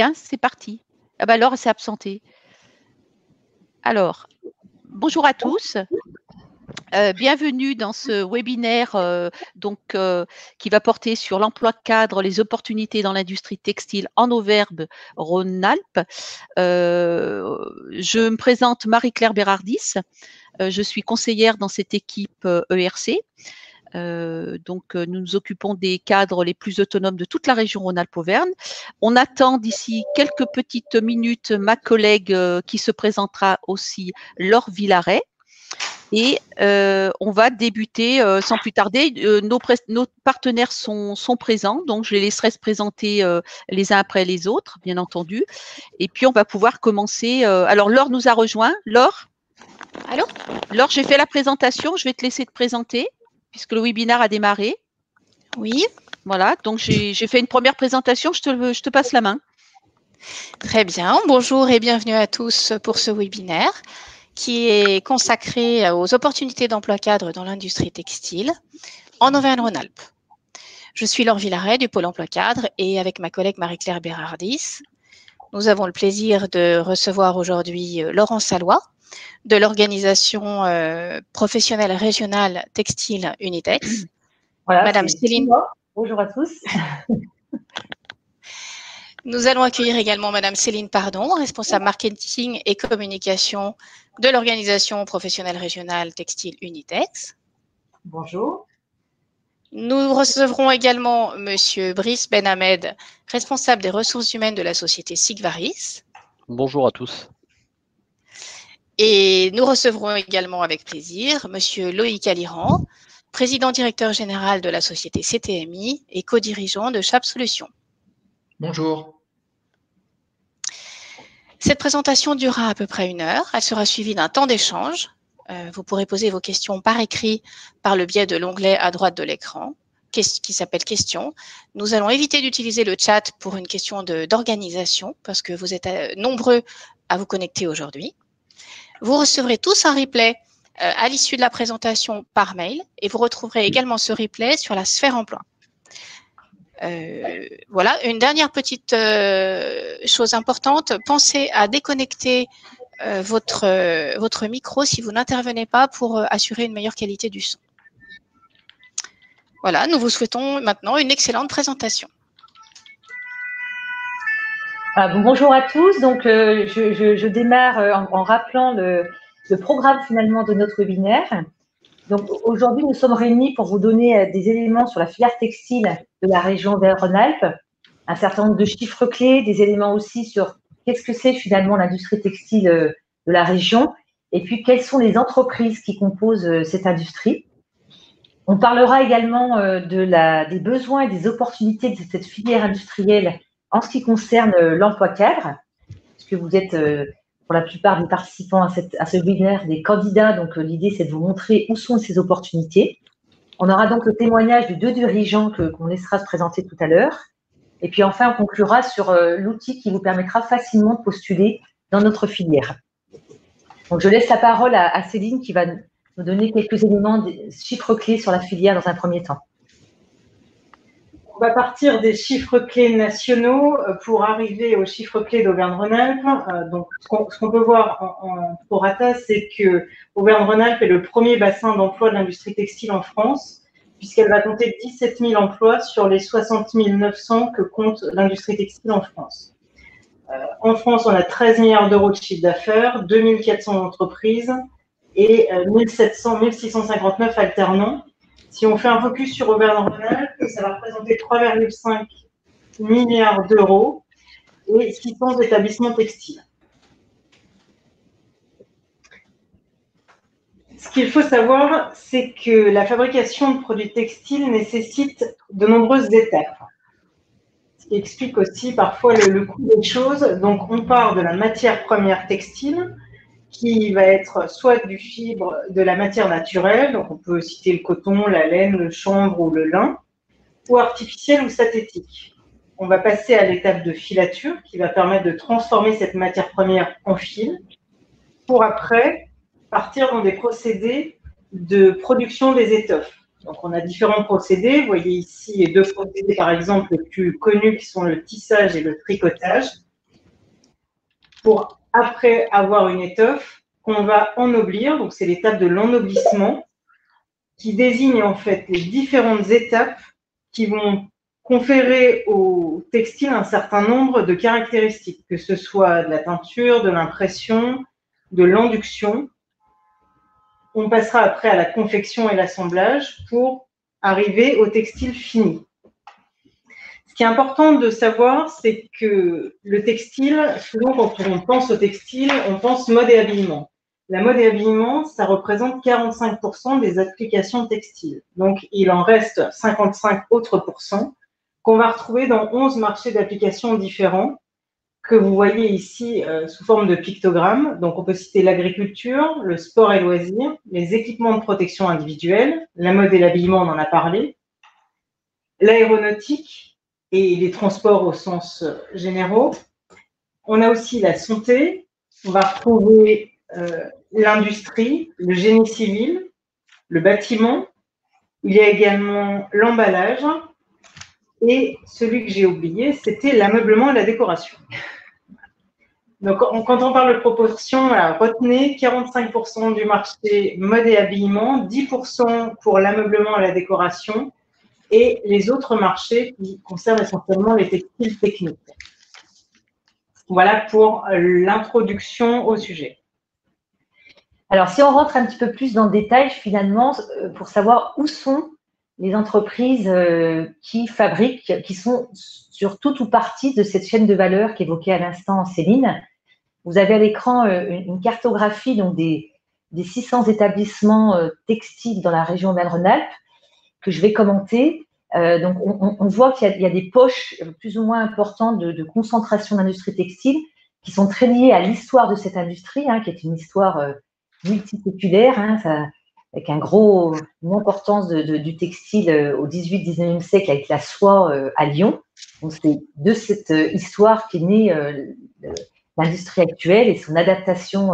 hein, c'est parti. Ah bah Laure s'est absentée. Alors, bonjour à tous. Euh, bienvenue dans ce webinaire euh, euh, qui va porter sur l'emploi cadre, les opportunités dans l'industrie textile en Auvergne-Rhône-Alpes. je me présente Marie-Claire Bérardis. je suis conseillère dans cette équipe ERC. E donc, nous nous occupons des cadres les plus autonomes de toute la région Rhône-Alpes-Auvergne. On attend d'ici quelques petites minutes ma collègue qui se présentera aussi, Laure Villaret. Et euh, on va débuter euh, sans plus tarder. Euh, nos, nos, partenaires sont, sont, présents, donc je les laisserai se présenter les uns après les autres, bien entendu. Et puis on va pouvoir commencer. alors Laure nous a rejoint. Laure? Allô? Laure, j'ai fait la présentation. Je vais te laisser te présenter puisque le webinaire a démarré. Oui. Voilà, donc j'ai fait une première présentation. Je te, je te passe la main. Très bien. Bonjour et bienvenue à tous pour ce webinaire qui est consacré aux opportunités d'emploi cadre dans l'industrie textile en Auvergne-Rhône-Alpes. Je suis Laure Villaret du Pôle emploi cadre et avec ma collègue Marie-Claire Bérardis, nous avons le plaisir de recevoir aujourd'hui Laurent Salois de l'organisation euh, professionnelle régionale textile Unitex. Voilà, Madame Céline. Bonjour à tous. Nous allons accueillir également Madame Céline Pardon, responsable marketing et communication de l'organisation professionnelle régionale textile Unitex. Bonjour. Nous recevrons également Monsieur Brice Benhamed, responsable des ressources humaines de la société Sigvaris. Bonjour à tous. Et nous recevrons également avec plaisir Monsieur Loïc Aliran, président directeur général de la société CTMI et co-dirigeant de Chap Solutions. Bonjour. Cette présentation durera à peu près une heure. Elle sera suivie d'un temps d'échange. Euh, vous pourrez poser vos questions par écrit par le biais de l'onglet à droite de l'écran qui s'appelle questions. Nous allons éviter d'utiliser le chat pour une question d'organisation parce que vous êtes euh, nombreux à vous connecter aujourd'hui. Vous recevrez tous un replay euh, à l'issue de la présentation par mail et vous retrouverez également ce replay sur la sphère emploi. Euh, voilà, une dernière petite euh, chose importante, pensez à déconnecter votre, votre micro si vous n'intervenez pas pour assurer une meilleure qualité du son. Voilà, nous vous souhaitons maintenant une excellente présentation. Ah, bonjour à tous. Donc, je, démarre en, rappelant le, programme finalement de notre webinaire. Donc aujourd'hui, nous sommes réunis pour vous donner euh, des éléments sur la filière textile de la région Auvergne-Rhône-Alpes, un certain nombre de chiffres clés, des éléments aussi sur qu'est-ce que c'est finalement l'industrie textile euh, de la région, et puis quelles sont les entreprises qui composent euh, cette industrie. On parlera également des besoins et des opportunités de cette filière industrielle en ce qui concerne l'emploi cadre, puisque vous êtes pour la plupart des participants à, ce webinaire des candidats. Donc, euh, l'idée, c'est de vous montrer où sont ces opportunités. On aura donc le témoignage de deux dirigeants qu'on laissera se présenter tout à l'heure. Et puis enfin, on conclura sur euh, l'outil qui vous permettra facilement de postuler dans notre filière. Donc, je laisse la parole à, Céline qui va nous donner quelques éléments, des chiffres clés sur la filière dans un premier temps va partir des chiffres clés nationaux euh, pour arriver aux chiffres clés d'Auvergne-Rhône-Alpes. Euh, donc, ce qu'on peut voir en, prorata, c'est que Auvergne-Rhône-Alpes est le premier bassin d'emploi de l'industrie textile en France, puisqu'elle va compter 17 000 emplois sur les 60 900 que compte l'industrie textile en France. Euh, en France, on a 13 milliards d'euros de chiffre d'affaires, 2400 entreprises et 1700, 1659 alternants. Si on fait un focus sur Auvergne-Rhône-Alpes, ça va représenter 3,5 milliards d'euros et 600 établissements textiles. Ce qu'il faut savoir, c'est que la fabrication de produits textiles nécessite de nombreuses étapes. Ce qui explique aussi parfois le, le coût des choses. Donc, on part de la matière première textile, qui va être soit du fibre de la matière naturelle, donc on peut citer le coton, la laine, le chanvre ou le lin, ou artificiel ou synthétique. On va passer à l'étape de filature qui va permettre de transformer cette matière première en fil pour après partir dans des procédés de production des étoffes, Donc, on a différents procédés. Vous voyez ici les deux procédés, par exemple, les plus connus qui sont le tissage et le tricotage. Pour après avoir une étoffe qu'on va ennoblir, donc c'est l'étape de l'ennoblissement, qui désigne en fait les différentes étapes qui vont conférer au textile un certain nombre de caractéristiques, que ce soit de la teinture, de l'impression, de l'induction. On passera après à la confection et l'assemblage pour arriver au textile fini. Important de savoir, c'est que le textile, souvent quand on pense au textile, on pense mode et habillement. La mode et habillement, ça représente 45% des applications textiles. Donc, il en reste 55 autres qu'on va retrouver dans 11 marchés d'applications différents que vous voyez ici euh, sous forme de pictogrammes. Donc, on peut citer l'agriculture, le sport et loisirs, les équipements de protection individuelle, la mode et l'habillement, on en a parlé, l'aéronautique et les transports au sens généraux. On a aussi la santé. On va retrouver euh, l'industrie, le génie civil, le bâtiment. Il y a également l'emballage, et celui que j'ai oublié, c'était l'ameublement et la décoration. Donc, quand on parle de proportion, retenez 45% du marché mode et habillement, 10% pour l'ameublement et la décoration, et les autres marchés qui concernent essentiellement les textiles techniques. Voilà pour l'introduction au sujet. Alors, si on rentre un petit peu plus dans le détail, finalement, euh, pour savoir où sont les entreprises euh, qui fabriquent, qui sont sur toute ou partie de cette chaîne de valeur qu'évoquait à l'instant Céline. Vous avez à l'écran euh, une cartographie des, des 600 établissements euh, textiles dans la région d'Auvergne-Rhône-Alpes que je vais commenter. donc, on, voit qu'il y, a des poches plus ou moins importantes de, concentration d'industrie textile qui sont très liées à l'histoire de cette industrie, hein, qui est une histoire multiséculaire. Hein, avec un gros, une importance du textile euh, au 18-19e siècle avec la soie euh, à Lyon. Donc c'est de cette euh, histoire qui est née l'industrie actuelle et son adaptation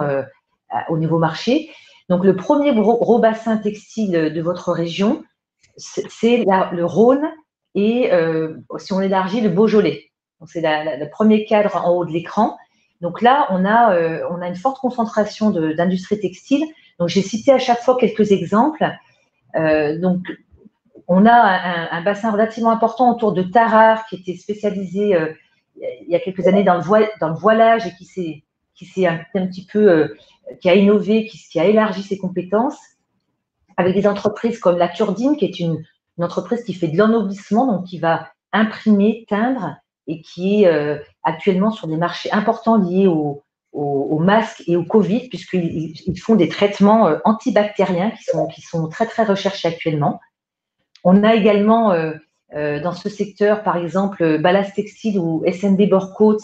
au nouveau marché. Donc le premier gros, bassin textile de votre région, c'est le Rhône et si on élargit le Beaujolais. C'est le premier cadre en haut de l'écran. Donc là, on a, on a une forte concentration d'industrie textile donc, j'ai cité à chaque fois quelques exemples. Euh, donc, on a un, bassin relativement important autour de Tarare qui était spécialisé euh, il y a quelques années dans le, dans le voilage et qui s'est un, petit peu euh, qui a innové, qui, a élargi ses compétences avec des entreprises comme la Turdine qui est une, entreprise qui fait de l'ennoblissement, donc qui va imprimer, teindre et qui est actuellement sur des marchés importants liés au, aux, masques et au Covid, puisqu'ils font des traitements euh, antibactériens qui sont, très, très recherchés actuellement. On a également euh, euh, dans ce secteur, par exemple, Ballast Textile ou SNB Borcoat,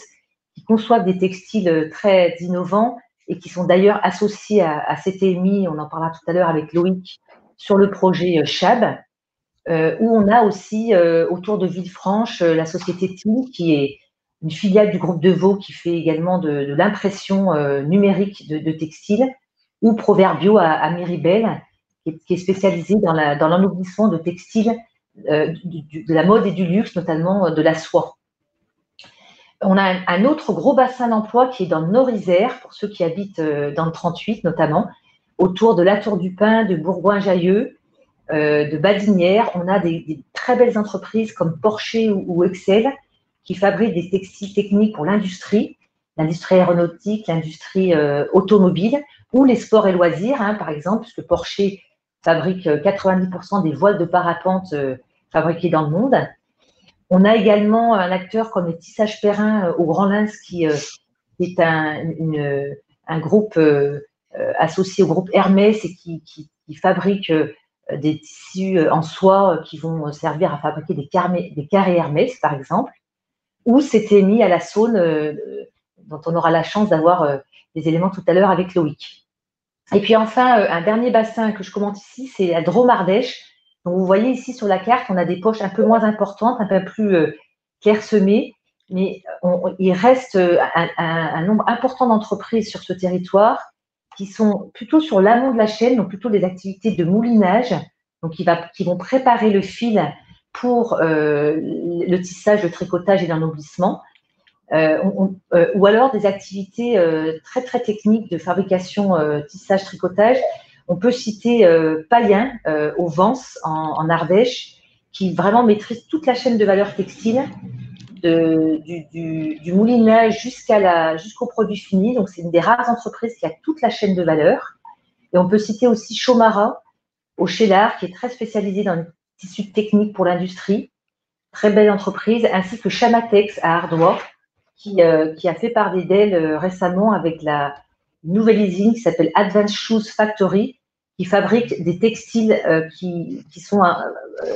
qui conçoivent des textiles très innovants et qui sont d'ailleurs associés à, à, CTMI, on en parlera tout à l'heure avec Loïc, sur le projet Chab, où on a aussi autour de Villefranche la société TIM, qui est une filiale du groupe Deveau qui fait également de, l'impression euh, numérique de, textiles, ou Proverbio à, à Miribel, qui est, spécialisé dans l'ennoblissement de textiles, euh, de la mode et du luxe, notamment euh, de la soie. On a un, autre gros bassin d'emploi qui est dans le Nord-Isère, pour ceux qui habitent dans le 38 notamment, autour de la Tour du Pin, de Bourgoin-Jailleux, de Badinière. On a des, très belles entreprises comme Porsche ou Excel qui fabriquent des textiles techniques pour l'industrie, l'industrie aéronautique, l'industrie euh, automobile ou les sports et loisirs, hein, par exemple, puisque Porsche fabrique 90% euh, des voiles de parapente euh, fabriquées dans le monde. On a également un acteur comme les Tissage Perrin au Grand Lens qui est un groupe associé au groupe Hermès et qui, fabrique des tissus en soie qui vont servir à fabriquer des, carrés, des carrés Hermès, par exemple ou c'était mis à la Saône, euh, dont on aura la chance d'avoir euh, des éléments tout à l'heure avec Loïc. Et puis enfin, euh, un dernier bassin que je commente ici, c'est la Dromardèche. Donc vous voyez ici sur la carte, on a des poches un peu moins importantes, un peu plus clairsemées, mais il reste un, nombre important d'entreprises sur ce territoire qui sont plutôt sur l'amont de la chaîne, donc plutôt des activités de moulinage, donc qui, vont préparer le fil pour le tissage, le tricotage et l'ennoblissement. ou alors des activités très très techniques de fabrication, tissage, tricotage. On peut citer Palien au Vence en Ardèche, qui vraiment maîtrise toute la chaîne de valeur textile, du, moulinage jusqu'au produit fini. Donc, c'est une des rares entreprises qui a toute la chaîne de valeur. Et on peut citer aussi Chomara au Chélar, qui est très spécialisé dans le tissu technique pour l'industrie. Très belle entreprise, ainsi que Chamatex à Ardois, qui, euh, qui a fait parler d'elle euh, récemment avec la nouvelle usine qui s'appelle Advanced Shoes Factory, qui fabrique des textiles euh, qui, sont euh,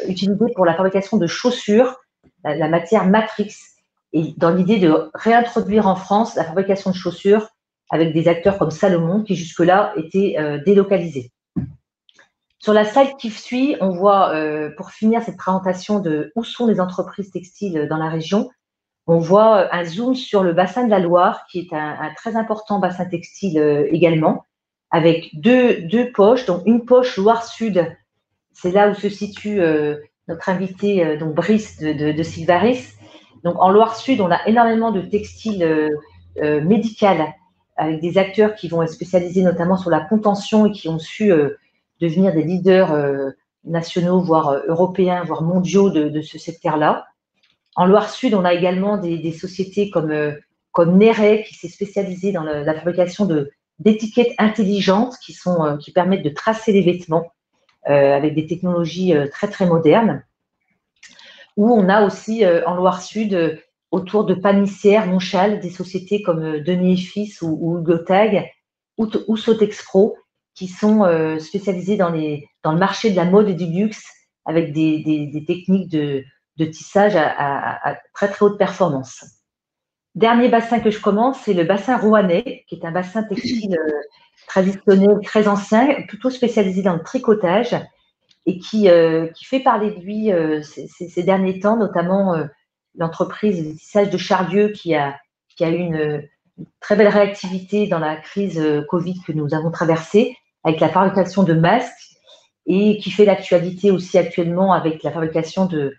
utilisés pour la fabrication de chaussures, la, matière matrix, et dans l'idée de réintroduire en France la fabrication de chaussures avec des acteurs comme Salomon qui jusque-là étaient euh, délocalisés. Sur la slide qui suit, on voit, pour finir cette présentation de où sont les entreprises textiles dans la région, on voit un zoom sur le bassin de la Loire, qui est un, très important bassin textile également, avec deux, deux poches, donc une poche Loire-Sud, c'est là où se situe euh, notre invité, euh, donc Brice de, de. Donc en Loire-Sud, on a énormément de textiles euh, médical avec des acteurs qui vont être spécialisés notamment sur la contention et qui ont su devenir des leaders nationaux, voire européens, voire mondiaux de, de ce secteur-là. En Loire-Sud, on a également des, sociétés comme, comme Neret qui s'est spécialisée dans la fabrication de, d'étiquettes intelligentes qui, sont, euh, qui permettent de tracer les vêtements euh, avec des technologies euh, très très modernes. Où on a aussi en Loire-Sud, autour de Panissière, Monchal, des sociétés comme Denis et Fils ou, ou Gotag ou, Sotexpro qui sont spécialisées dans, le marché de la mode et du luxe avec des, techniques de, tissage à, à, très très haute performance. Dernier bassin que je commence, c'est le bassin rouennais, qui est un bassin textile euh, traditionnel très ancien, plutôt spécialisé dans le tricotage et qui, euh, fait parler de lui euh, ces, derniers temps, notamment l'entreprise de tissage de Charlieu qui a, eu une, très belle réactivité dans la crise Covid que nous avons traversée avec la fabrication de masques et qui fait l'actualité aussi actuellement avec la fabrication de,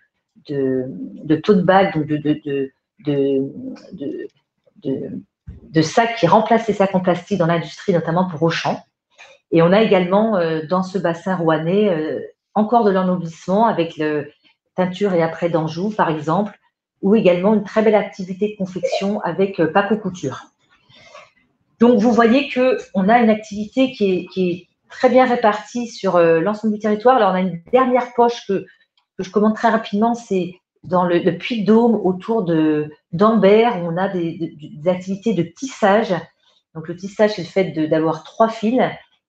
de, de tote bags, donc de, de de, de, sacs qui remplacent les sacs en plastique dans l'industrie, notamment pour Auchan. Et on a également euh, dans ce bassin rouennais euh, encore de l'ennoblissement avec le teinture et après d'Anjou, par exemple, ou également une très belle activité de confection avec euh, Paco Couture. Donc, vous voyez qu'on a une activité qui est, très bien répartie sur l'ensemble du territoire. Alors, on a une dernière poche que, que je commente très rapidement, c'est dans le, le autour de d'Ambert, on a des, activités de tissage. Donc le tissage, c'est le fait d'avoir trois fils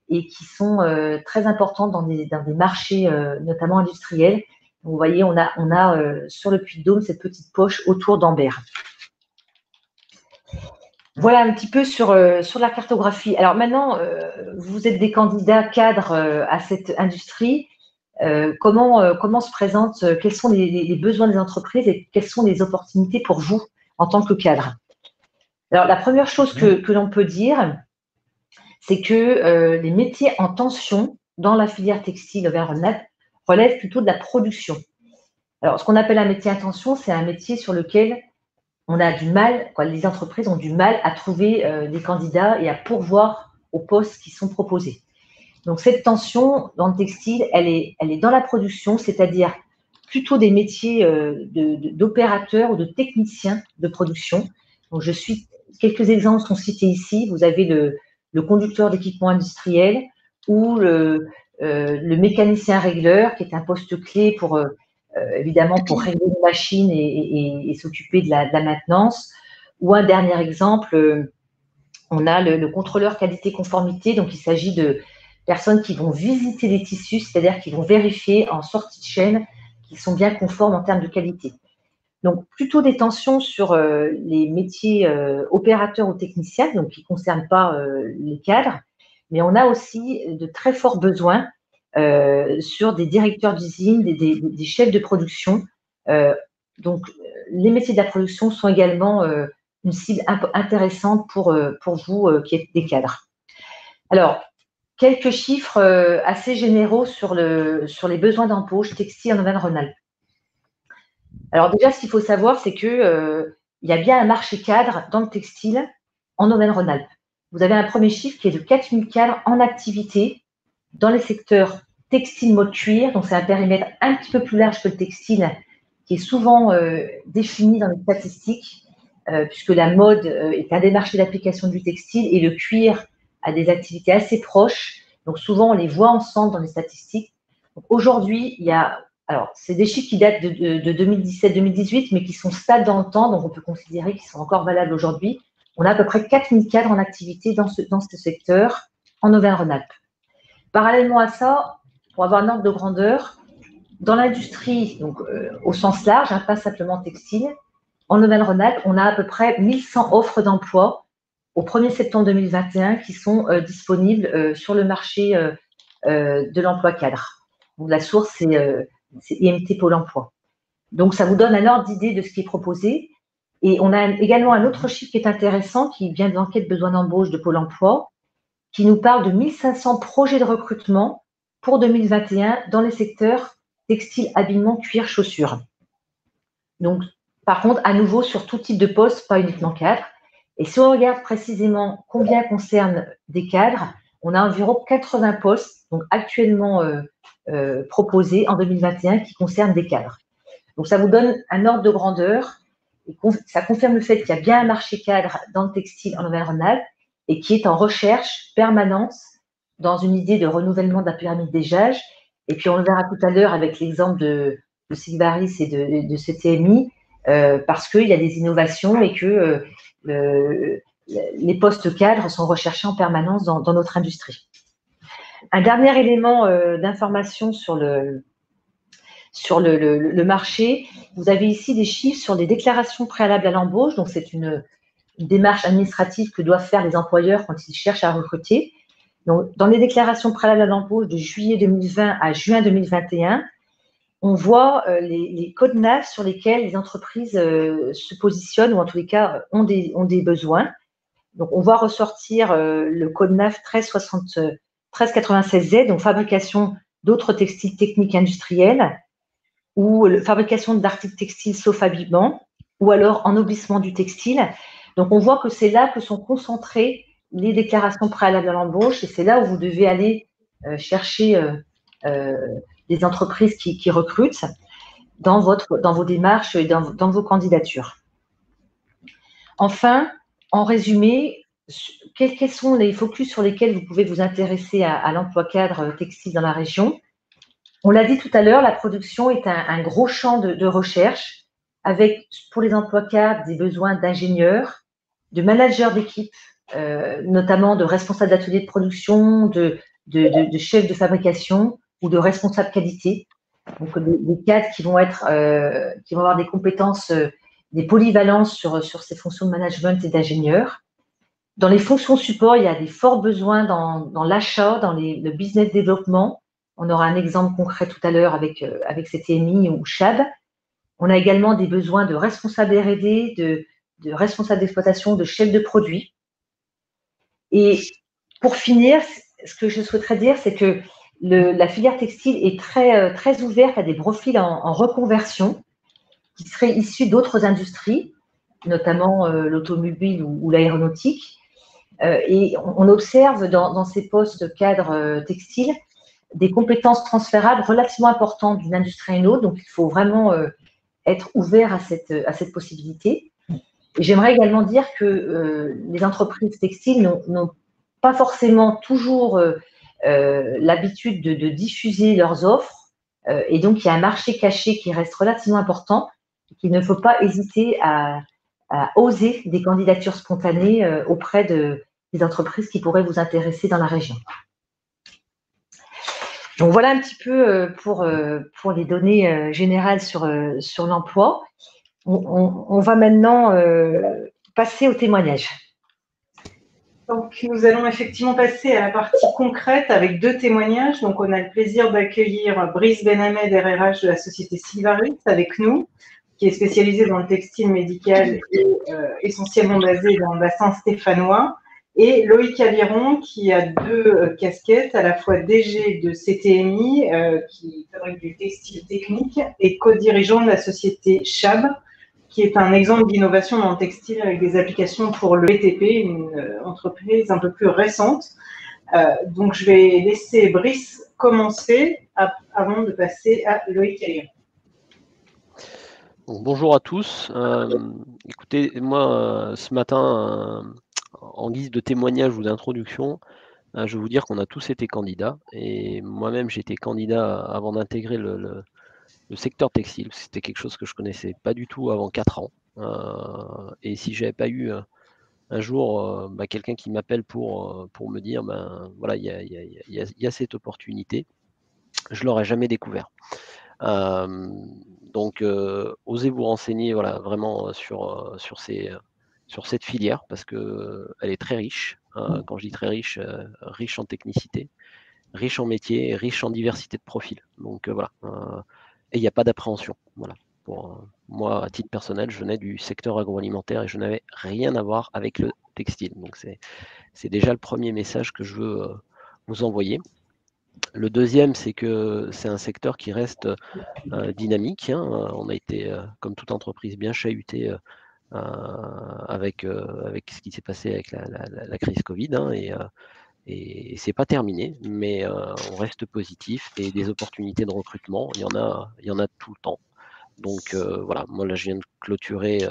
et qui sont euh, très importantes dans des, marchés, euh, notamment industriels. vous voyez, on a, euh, sur le Puy-de-Dôme cette petite poche autour d'Ambert. Voilà un petit peu sur la cartographie. Alors maintenant, vous êtes des candidats cadres à cette industrie. Euh, comment, euh, comment se présente, euh, quels sont les, besoins des entreprises et quelles sont les opportunités pour vous en tant que cadre? Alors, la première chose que, l'on peut dire, c'est que les métiers en tension dans la filière textile Auvergne relèvent plutôt de la production. Alors, ce qu'on appelle un métier en tension, c'est un métier sur lequel on a du mal, les entreprises ont du mal à trouver des candidats et à pourvoir aux postes qui sont proposés. Donc cette tension dans le textile, elle est, elle est dans la production, c'est-à-dire plutôt des métiers euh, d'opérateurs ou de techniciens de production. Donc je suis, quelques exemples sont cités ici. Vous avez le, conducteur d'équipement industriel ou le, euh, le, mécanicien régleur, qui est un poste clé pour euh, évidemment pour régler une machine et, s'occuper de la, maintenance. Ou un dernier exemple, on a le, le contrôleur qualité conformité. Donc il s'agit de personnes qui vont visiter les tissus, c'est-à-dire qui vont vérifier en sortie de chaîne qu'ils sont bien conformes en termes de qualité. Donc, plutôt des tensions sur euh, les métiers euh, opérateurs ou techniciens, donc qui ne concernent pas euh, les cadres, mais on a aussi de très forts besoins sur des directeurs d'usine, des, chefs de production. donc, les métiers de la production sont également une cible intéressante pour, pour vous qui êtes des cadres. Alors, quelques chiffres assez généraux sur, le, sur les besoins d'embauche textile en Auvergne-Rhône-Alpes. Alors déjà, ce qu'il faut savoir, c'est qu'il il y a bien un marché cadre dans le textile en Auvergne-Rhône-Alpes. Vous avez un premier chiffre qui est de 4000 cadres en activité dans les secteurs textile, mode cuir. Donc, c'est un périmètre un petit peu plus large que le textile, qui est souvent euh, défini dans les statistiques, euh, puisque la mode euh, est un des marchés d'application du textile et le cuir a des activités assez proches. Donc, souvent, on les voit ensemble dans les statistiques. Aujourd'hui, il y a. Alors, c'est des chiffres qui datent de, de 2017-2018, mais qui sont stables dans le temps, donc on peut considérer qu'ils sont encore valables aujourd'hui. On a à peu près 4000 cadres en activité dans ce, dans ce secteur en Auvergne-Rhône-Alpes. Parallèlement à ça, pour avoir un ordre de grandeur, dans l'industrie, donc euh, au sens large, hein, pas simplement textile, en Auvergne-Rhône-Alpes, on a à peu près 1100 offres d'emploi au 1er septembre 2021 qui sont euh, disponibles euh, sur le marché de l'emploi cadre. Donc, la source, c'est IMT Pôle emploi. Donc, ça vous donne un ordre d'idée de ce qui est proposé. Et on a également un autre chiffre qui est intéressant, qui vient de l'enquête besoin d'embauche de Pôle emploi, qui nous parle de 1500 projets de recrutement pour 2021 dans les secteurs textile, habillement, cuir, chaussures. Donc, par contre, à nouveau, sur tout type de poste, pas uniquement cadre. Et si on regarde précisément combien concerne des cadres, on a environ 80 postes, donc actuellement euh, euh, proposés en 2021, qui concernent des cadres. Donc, ça vous donne un ordre de grandeur et ça confirme le fait qu'il y a bien un marché cadre dans le textile en Auvergne-Rhône-Alpes et qui est en recherche permanente dans une idée de renouvellement de la pyramide des âges. Et puis on le verra tout à l'heure avec l'exemple de, de et de, de CTMI, euh, parce qu'il y a des innovations et que les postes cadres sont recherchés en permanence dans, notre industrie. Un dernier élément euh, d'information sur le, sur le, marché. Vous avez ici des chiffres sur les déclarations préalables à l'embauche. Donc, c'est une, démarche administrative que doivent faire les employeurs quand ils cherchent à recruter. Donc, dans les déclarations préalables à l'embauche de juillet 2020 à juin 2021, on voit euh, les, codes NAF sur lesquels les entreprises euh, se positionnent ou en tous les cas ont des, ont des besoins. Donc, on voit ressortir euh, le code NAF 1396Z, donc fabrication d'autres textiles techniques industriels ou fabrication d'articles textiles sauf habillement ou alors ennoblissement du textile. Donc, on voit que c'est là que sont concentrées les déclarations préalables à l'embauche et c'est là où vous devez aller euh, chercher euh, euh, des entreprises qui, recrutent dans, votre, dans vos démarches et dans, vos candidatures. Enfin, en résumé, quels, sont les focus sur lesquels vous pouvez vous intéresser à, l'emploi cadre textile dans la région? On l'a dit tout à l'heure, la production est un, gros champ de, recherche avec, pour les emplois cadres, des besoins d'ingénieurs, de managers d'équipe, euh, notamment de responsables d'ateliers de production, de, chefs de fabrication ou de responsables qualité. Donc des, cadres qui vont être, euh, qui vont avoir des compétences, euh, des polyvalences sur, sur ces fonctions de management et d'ingénieur. Dans les fonctions support, il y a des forts besoins dans, dans l'achat, dans le business développement. On aura un exemple concret tout à l'heure avec, avec CTMI ou Chab. On a également des besoins de responsables R&D, de, de responsable d'exploitation, de chef de produit. Et pour finir, ce que je souhaiterais dire, c'est que la filière textile est très, euh, très ouverte à des profils en, reconversion qui seraient issus d'autres industries, notamment euh, l'automobile ou, l'aéronautique. Euh, et on, observe dans, ces postes cadres textiles des compétences transférables relativement importantes d'une industrie à une autre. Donc, il faut vraiment être ouvert à cette, à cette possibilité. J'aimerais également dire que les entreprises textiles n'ont pas forcément toujours l'habitude de, diffuser leurs offres. et donc, il y a un marché caché qui reste relativement important qu'il ne faut pas hésiter à, oser des candidatures spontanées auprès de, des entreprises qui pourraient vous intéresser dans la région. Donc voilà un petit peu pour, les données générales sur, l'emploi on, va maintenant euh, passer au témoignage. Donc, nous allons effectivement passer à la partie concrète avec deux témoignages. Donc, on a le plaisir d'accueillir Brice Benhamed, RRH de la société Silvaris, avec nous, qui est spécialisée dans le textile médical et euh, essentiellement basée dans le bassin stéphanois. et Loïc Aviron qui a deux euh, casquettes, à la fois DG de CTMI, qui fabrique du textile technique, et co-dirigeant de la société Chab, qui est un exemple d'innovation dans le textile avec des applications pour le BTP, une entreprise un peu plus récente. donc, je vais laisser Brice commencer avant de passer à Loïc Aviron bonjour à tous. Euh, écoutez, moi, euh, ce matin, euh, en guise de témoignage ou d'introduction, je vais vous dire qu'on a tous été candidats. Et moi-même, j'étais candidat avant d'intégrer le, secteur textile. C'était quelque chose que je connaissais pas du tout avant 4 ans. et si j'avais pas eu un jour bah, quelqu'un qui m'appelle pour, pour me dire, ben voilà, il y a, cette opportunité, je l'aurais jamais découvert. Donc, euh, osez vous renseigner voilà, vraiment euh, sur, euh, sur, ces, sur cette filière parce qu'elle est très riche. Hein. quand je dis très riche, riche en technicité, riche en métier, riche en diversité de profils. Donc voilà. Et il n'y a pas d'appréhension. Voilà. Pour moi, à titre personnel, je venais du secteur agroalimentaire et je n'avais rien à voir avec le textile. Donc c'est déjà le premier message que je veux vous envoyer. Le deuxième, c'est que c'est un secteur qui reste euh, dynamique. Hein. On a été, euh, comme toute entreprise, bien chahuté euh, avec, avec ce qui s'est passé avec la, crise Covid. Hein, et c'est pas terminé, mais on reste positif et des opportunités de recrutement, il y en a, il y en a tout le temps. Donc voilà, moi là je viens de clôturer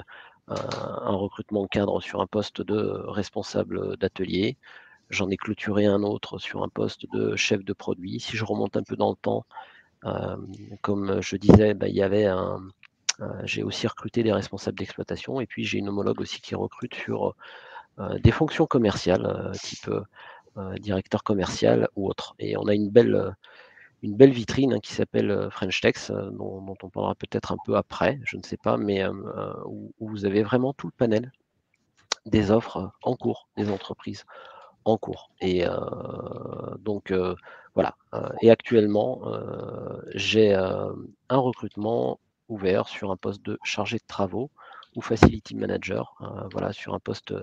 un recrutement cadre sur un poste de responsable d'atelier. J'en ai clôturé un autre sur un poste de chef de produit. Si je remonte un peu dans le temps, euh, comme je disais, bah, il y avait un, j'ai aussi recruté des responsables d'exploitation et puis j'ai une homologue aussi qui recrute sur euh, des fonctions commerciales, euh, type directeur commercial ou autre. Et on a une belle, belle vitrine hein, qui s'appelle French Tex, dont, on parlera peut-être un peu après, je ne sais pas, mais où, vous avez vraiment tout le panel des offres en cours des entreprises en cours. Et euh, donc euh, voilà. Euh, et actuellement, j'ai un recrutement ouvert sur un poste de chargé de travaux ou facility manager, voilà, sur un poste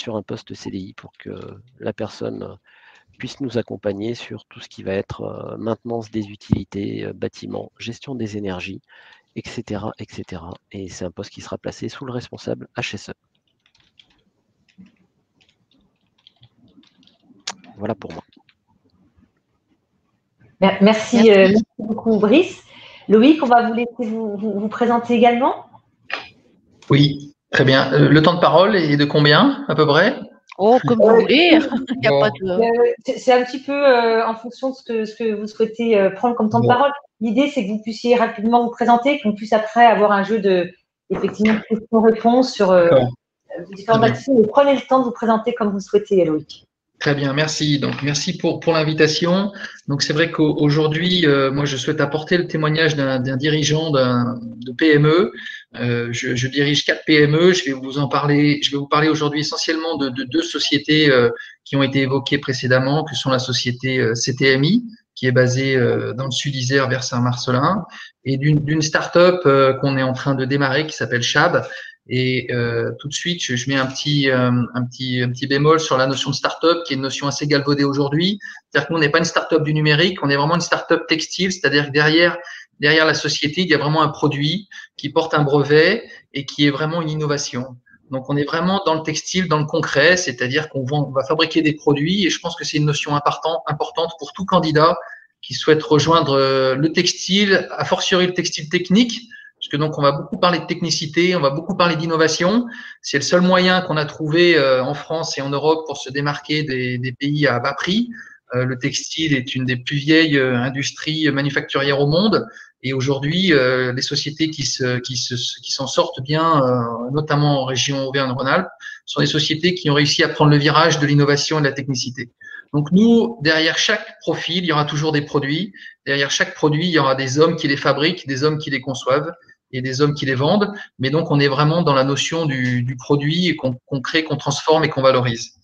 sur un poste CDI pour que la personne puisse nous accompagner sur tout ce qui va être maintenance des utilités, bâtiments, gestion des énergies, etc., etc. Et c'est un poste qui sera placé sous le responsable HSE. Voilà pour moi. Merci, euh, beaucoup, Brice. Loïc, on va vous laisser vous, présenter également. Oui, très bien. Euh, le temps de parole est de combien à peu près? Oh, comme vous voulez. Euh, c'est un petit peu en fonction de ce que, ce que vous souhaitez prendre comme temps de parole. L'idée, c'est que vous puissiez rapidement vous présenter, qu'on puisse après avoir un jeu de effectivement questions-réponses sur différentes actions. Prenez le temps de vous présenter comme vous souhaitez, Loïc. Très bien, merci. Donc, merci pour, pour l'invitation. Donc, c'est vrai qu'aujourd'hui, euh, moi, je souhaite apporter le témoignage d'un dirigeant de PME. Euh, je, je, dirige quatre PME. Je vais vous en parler. Je vais vous parler aujourd'hui essentiellement de, de, deux sociétés euh, qui ont été évoquées précédemment, que sont la société euh, CTMI, qui est basée dans le sud Isère vers Saint-Marcelin, et d'une start-up qu'on est en train de démarrer qui s'appelle Chab, et euh, tout de suite, je, je mets un petit, euh, un, petit, un petit bémol sur la notion de start-up, qui est une notion assez galvaudée aujourd'hui. C'est-à-dire que nous, on n'est pas une start-up du numérique, on est vraiment une start-up textile, c'est-à-dire que derrière, derrière la société, il y a vraiment un produit qui porte un brevet et qui est vraiment une innovation. Donc, on est vraiment dans le textile, dans le concret, c'est-à-dire qu'on va fabriquer des produits et je pense que c'est une notion importante, importante pour tout candidat qui souhaite rejoindre euh, le textile, a fortiori le textile technique, que donc on va beaucoup parler de technicité, on va beaucoup parler d'innovation. C'est le seul moyen qu'on a trouvé euh, en France et en Europe pour se démarquer des, des pays à bas prix. Euh, le textile est une des plus vieilles euh, industries manufacturières au monde. Et aujourd'hui, les sociétés qui se, qui se, qui s'en sortent bien, notamment en région Auvergne-Rhône-Alpes, sont des sociétés qui ont réussi à prendre le virage de l'innovation et de la technicité. Donc nous, derrière chaque profil, il y aura toujours des produits. Derrière chaque produit, il y aura des hommes qui les fabriquent, des hommes qui les conçoivent et des hommes qui les vendent. Mais donc, on est vraiment dans la notion du, du produit qu'on crée, qu'on transforme et qu'on valorise.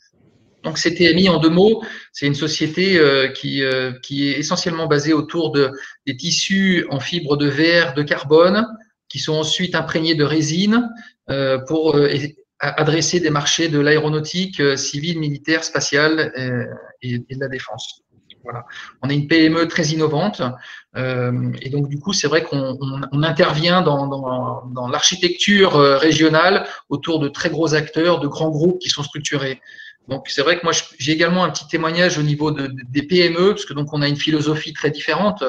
Donc, CTMI, en deux mots, c'est une société euh, qui, euh, qui est essentiellement basée autour de, des tissus en fibre de verre, de carbone, qui sont ensuite imprégnés de résine euh, pour adresser des marchés de l'aéronautique civile, militaire, spatiale et, de la défense. Voilà. On est une PME très innovante et donc du coup c'est vrai qu'on intervient dans, l'architecture régionale autour de très gros acteurs, de grands groupes qui sont structurés. Donc c'est vrai que moi j'ai également un petit témoignage au niveau de, des PME parce que donc on a une philosophie très différente.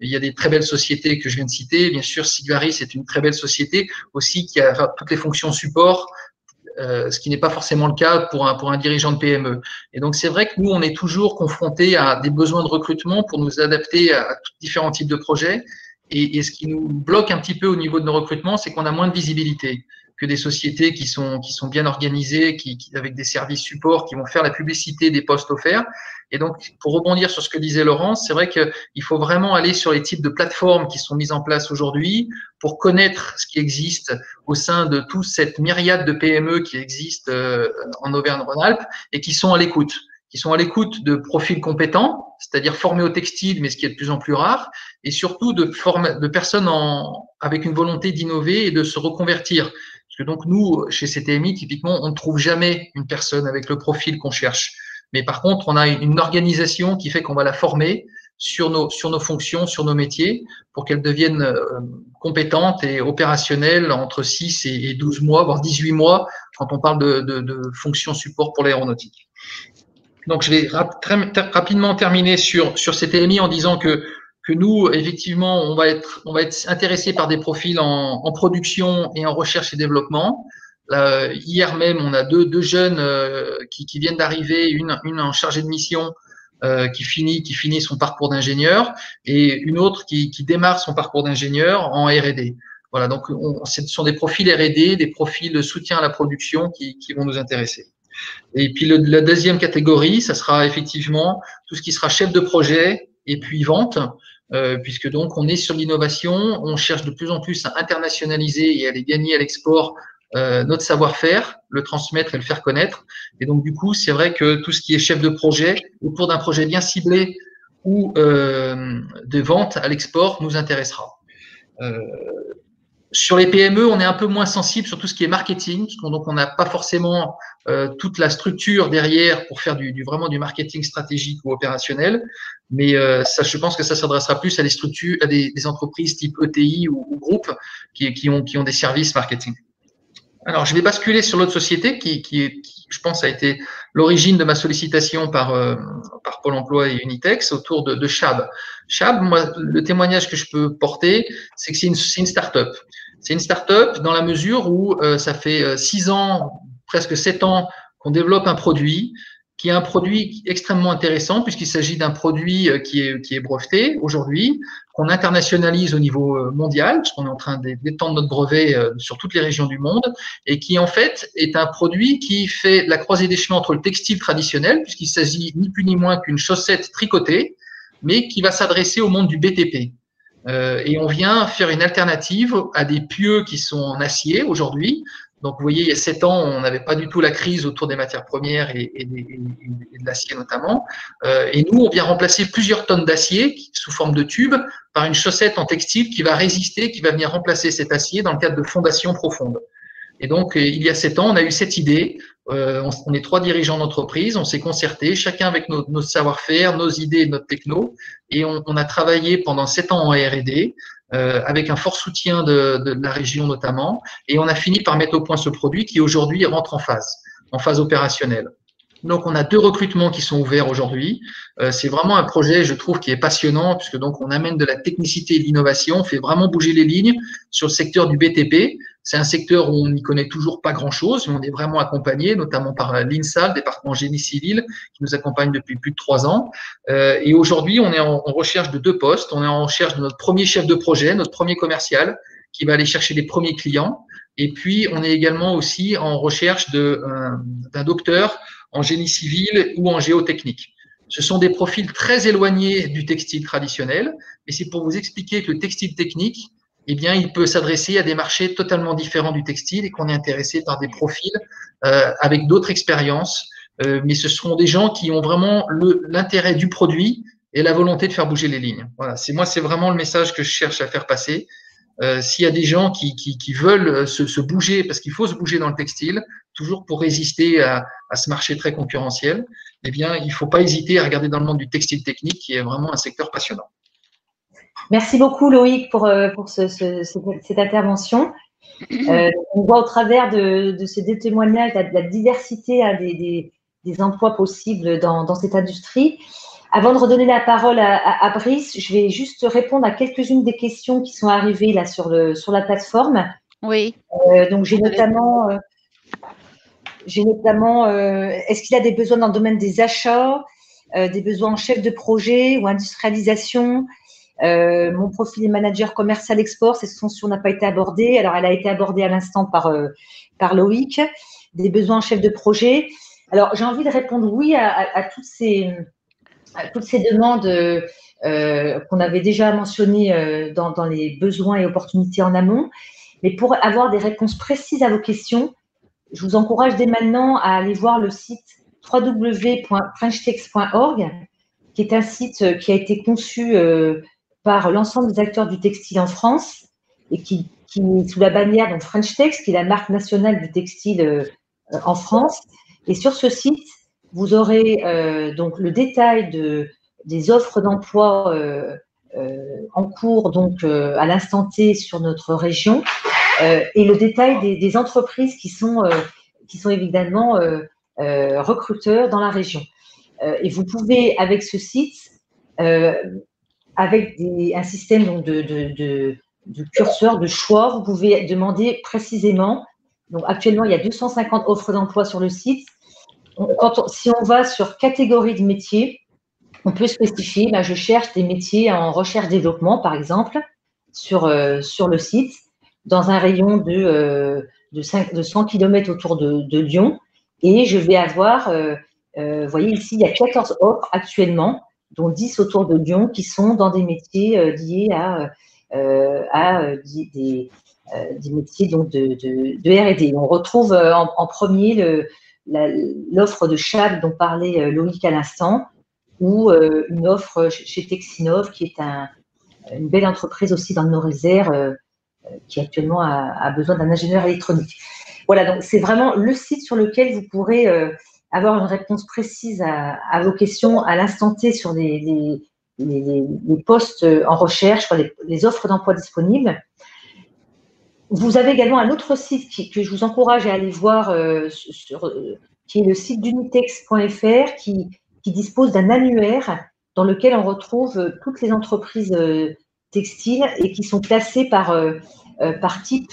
Il y a des très belles sociétés que je viens de citer. Bien sûr, Sigvaris est une très belle société aussi qui a toutes les fonctions support, euh, ce qui n'est pas forcément le cas pour un, pour un dirigeant de PME. Et donc c'est vrai que nous on est toujours confrontés à des besoins de recrutement pour nous adapter à, différents types de projets. Et, et, ce qui nous bloque un petit peu au niveau de nos recrutements, c'est qu'on a moins de visibilité que des sociétés qui sont, qui sont bien organisées, qui, avec des services supports, qui vont faire la publicité des postes offerts. Et donc, pour rebondir sur ce que disait Laurence, c'est vrai qu'il faut vraiment aller sur les types de plateformes qui sont mises en place aujourd'hui pour connaître ce qui existe au sein de toute cette myriade de PME qui existent euh, en Auvergne-Rhône-Alpes et qui sont à l'écoute qui sont à l'écoute de profils compétents, c'est-à-dire formés au textile, mais ce qui est de plus en plus rare, et surtout de, de personnes en, avec une volonté d'innover et de se reconvertir donc nous, chez CTMI, typiquement, on ne trouve jamais une personne avec le profil qu'on cherche. Mais par contre, on a une organisation qui fait qu'on va la former sur nos, sur nos fonctions, sur nos métiers, pour qu'elle devienne euh, compétente et opérationnelle entre 6 et 12 mois, voire 18 mois, quand on parle de, de, de fonctions support pour l'aéronautique. Donc, je vais très, rapidement terminer sur, sur CTMI en disant que que nous, effectivement, on va être, on va être intéressé par des profils en, en production et en recherche et développement. Hier même, on a deux, deux jeunes euh, qui, qui, viennent d'arriver, une, une en chargée de mission euh, qui finit, qui finit son parcours d'ingénieur et une autre qui, qui démarre son parcours d'ingénieur en R&D. Voilà, donc on, ce sont des profils R&D, des profils de soutien à la production qui, qui vont nous intéresser. Et puis le, la deuxième catégorie, ça sera effectivement tout ce qui sera chef de projet et puis vente. Euh, puisque donc on est sur l'innovation, on cherche de plus en plus à internationaliser et à aller gagner à l'export euh, notre savoir-faire, le transmettre et le faire connaître. Et donc du coup, c'est vrai que tout ce qui est chef de projet autour d'un projet bien ciblé ou euh, de vente à l'export nous intéressera. Euh, sur les PME, on est un peu moins sensible sur tout ce qui est marketing, donc on n'a pas forcément euh, toute la structure derrière pour faire du, vraiment du marketing stratégique ou opérationnel. Mais euh, ça, je pense que ça s'adressera plus à des structures, à des, entreprises type ETI ou, ou groupes qui ont des services marketing. Alors, je vais basculer sur l'autre société qui, qui, je pense, a été l'origine de ma sollicitation par, euh, par Pôle emploi et Unitex autour de, de Chab. Chab, moi, le témoignage que je peux porter, c'est que c'est une, une start-up. C'est une start-up dans la mesure où euh, ça fait euh, six ans, presque sept ans qu'on développe un produit qui est un produit extrêmement intéressant puisqu'il s'agit d'un produit euh, qui est, qui est breveté aujourd'hui, qu'on internationalise au niveau mondial, puisqu'on est en train d'étendre notre brevet sur toutes les régions du monde, et qui en fait est un produit qui fait la croisée des chemins entre le textile traditionnel, puisqu'il s'agit ni plus ni moins qu'une chaussette tricotée, mais qui va s'adresser au monde du BTP. Euh, et on vient faire une alternative à des pieux qui sont en acier aujourd'hui. Donc, vous voyez, il y a sept ans, on n'avait pas du tout la crise autour des matières premières et, de l'acier notamment. Euh, et nous, on vient remplacer plusieurs tonnes d'acier sous forme de tube par une chaussette en textile qui va résister, qui va venir remplacer cet acier dans le cadre de fondations profondes. Et donc, euh, il y a sept ans, on a eu cette idée. Euh, on, est trois dirigeants d'entreprise, on s'est concerté, chacun avec nos savoir-faire, nos idées, notre techno, et on, a travaillé pendant sept ans en R&D, euh, avec un fort soutien de, de, la région notamment, et on a fini par mettre au point ce produit qui aujourd'hui rentre en phase, en phase opérationnelle. Donc, on a deux recrutements qui sont ouverts aujourd'hui. Euh, c'est vraiment un projet, je trouve, qui est passionnant, puisque donc on amène de la technicité et de l'innovation, on fait vraiment bouger les lignes sur le secteur du BTP. C'est un secteur où on n'y connaît toujours pas grand-chose, mais on est vraiment accompagné, notamment par l'INSA, le département génie civil, qui nous accompagne depuis plus de trois ans. Euh, et aujourd'hui, on est en, recherche de deux postes. On est en recherche de notre premier chef de projet, notre premier commercial, qui va aller chercher les premiers clients. Et puis, on est également aussi en recherche euh, d'un docteur en génie civil ou en géotechnique. Ce sont des profils très éloignés du textile traditionnel, mais c'est pour vous expliquer que le textile technique, eh bien, il peut s'adresser à des marchés totalement différents du textile et qu'on est intéressé par des profils euh, avec d'autres expériences. Euh, mais ce seront des gens qui ont vraiment l'intérêt du produit et la volonté de faire bouger les lignes. Voilà, c'est moi, c'est vraiment le message que je cherche à faire passer. s'il y a des gens qui, veulent se, bouger, parce qu'il faut se bouger dans le textile, toujours pour résister à, ce marché très concurrentiel, eh bien, il ne faut pas hésiter à regarder dans le monde du textile technique, qui est vraiment un secteur passionnant. Merci beaucoup Loïc pour, pour cette intervention. Euh, on voit au travers de, ces deux témoignages la, diversité hein, des, emplois possibles dans, cette industrie. Avant de redonner la parole à, Brice, je vais juste répondre à quelques-unes des questions qui sont arrivées là sur, le, sur la plateforme. Oui. Euh, donc j'ai notamment, euh, j'ai notamment est-ce qu'il a des besoins dans le domaine des achats, des besoins en chef de projet ou industrialisation euh, mon profil est manager commercial export, cette fonction n'a pas été abordée. Alors, elle a été abordée à l'instant par, euh, par Loïc. Des besoins en chef de projet. Alors, j'ai envie de répondre oui à, toutes, ces, toutes ces demandes euh, qu'on avait déjà mentionnées dans, les besoins et opportunités en amont. Mais pour avoir des réponses précises à vos questions, je vous encourage dès maintenant à aller voir le site www.frenchtex.org, qui est un site qui a été conçu par l'ensemble des acteurs du textile en France et qui, qui sous la bannière donc French Tex, qui est la marque nationale du textile euh, en France. Et sur ce site, vous aurez euh, donc le détail de, des offres d'emploi euh, en cours donc à l'instant T sur notre région et le détail des, des entreprises qui sont, qui sont évidemment recruteurs dans la région. et vous pouvez avec ce site avec un système de, de, de, curseur, de choix, vous pouvez demander précisément. Donc, actuellement, il y a 250 offres d'emploi sur le site. Si on va sur catégorie de métiers, on peut spécifier, bah, je cherche des métiers en recherche-développement, par exemple, sur, euh, sur le site, dans un rayon de, euh, de, 5, de 100 km autour de, de, Lyon. Et je vais avoir, euh, vous voyez ici, il y a 14 offres actuellement dont 10 autour de Lyon, qui sont dans des métiers euh, liés à, euh, à euh, des, des, métiers donc de, de, RD. On retrouve en, premier l'offre de Chab dont parlait Loïc à l'instant, ou une offre chez Texinov, qui est un, une belle entreprise aussi dans nos réserves, qui actuellement a besoin d'un ingénieur électronique. Voilà, donc c'est vraiment le site sur lequel vous pourrez avoir une réponse précise à, vos questions à l'instant T sur les, postes en recherche, les, offres d'emploi disponibles. Vous avez également un autre site que je vous encourage à aller voir, euh, sur, euh, qui est le site d'unitex.fr, qui, dispose d'un annuaire dans lequel on retrouve euh, toutes les entreprises textiles et qui sont classées par, par type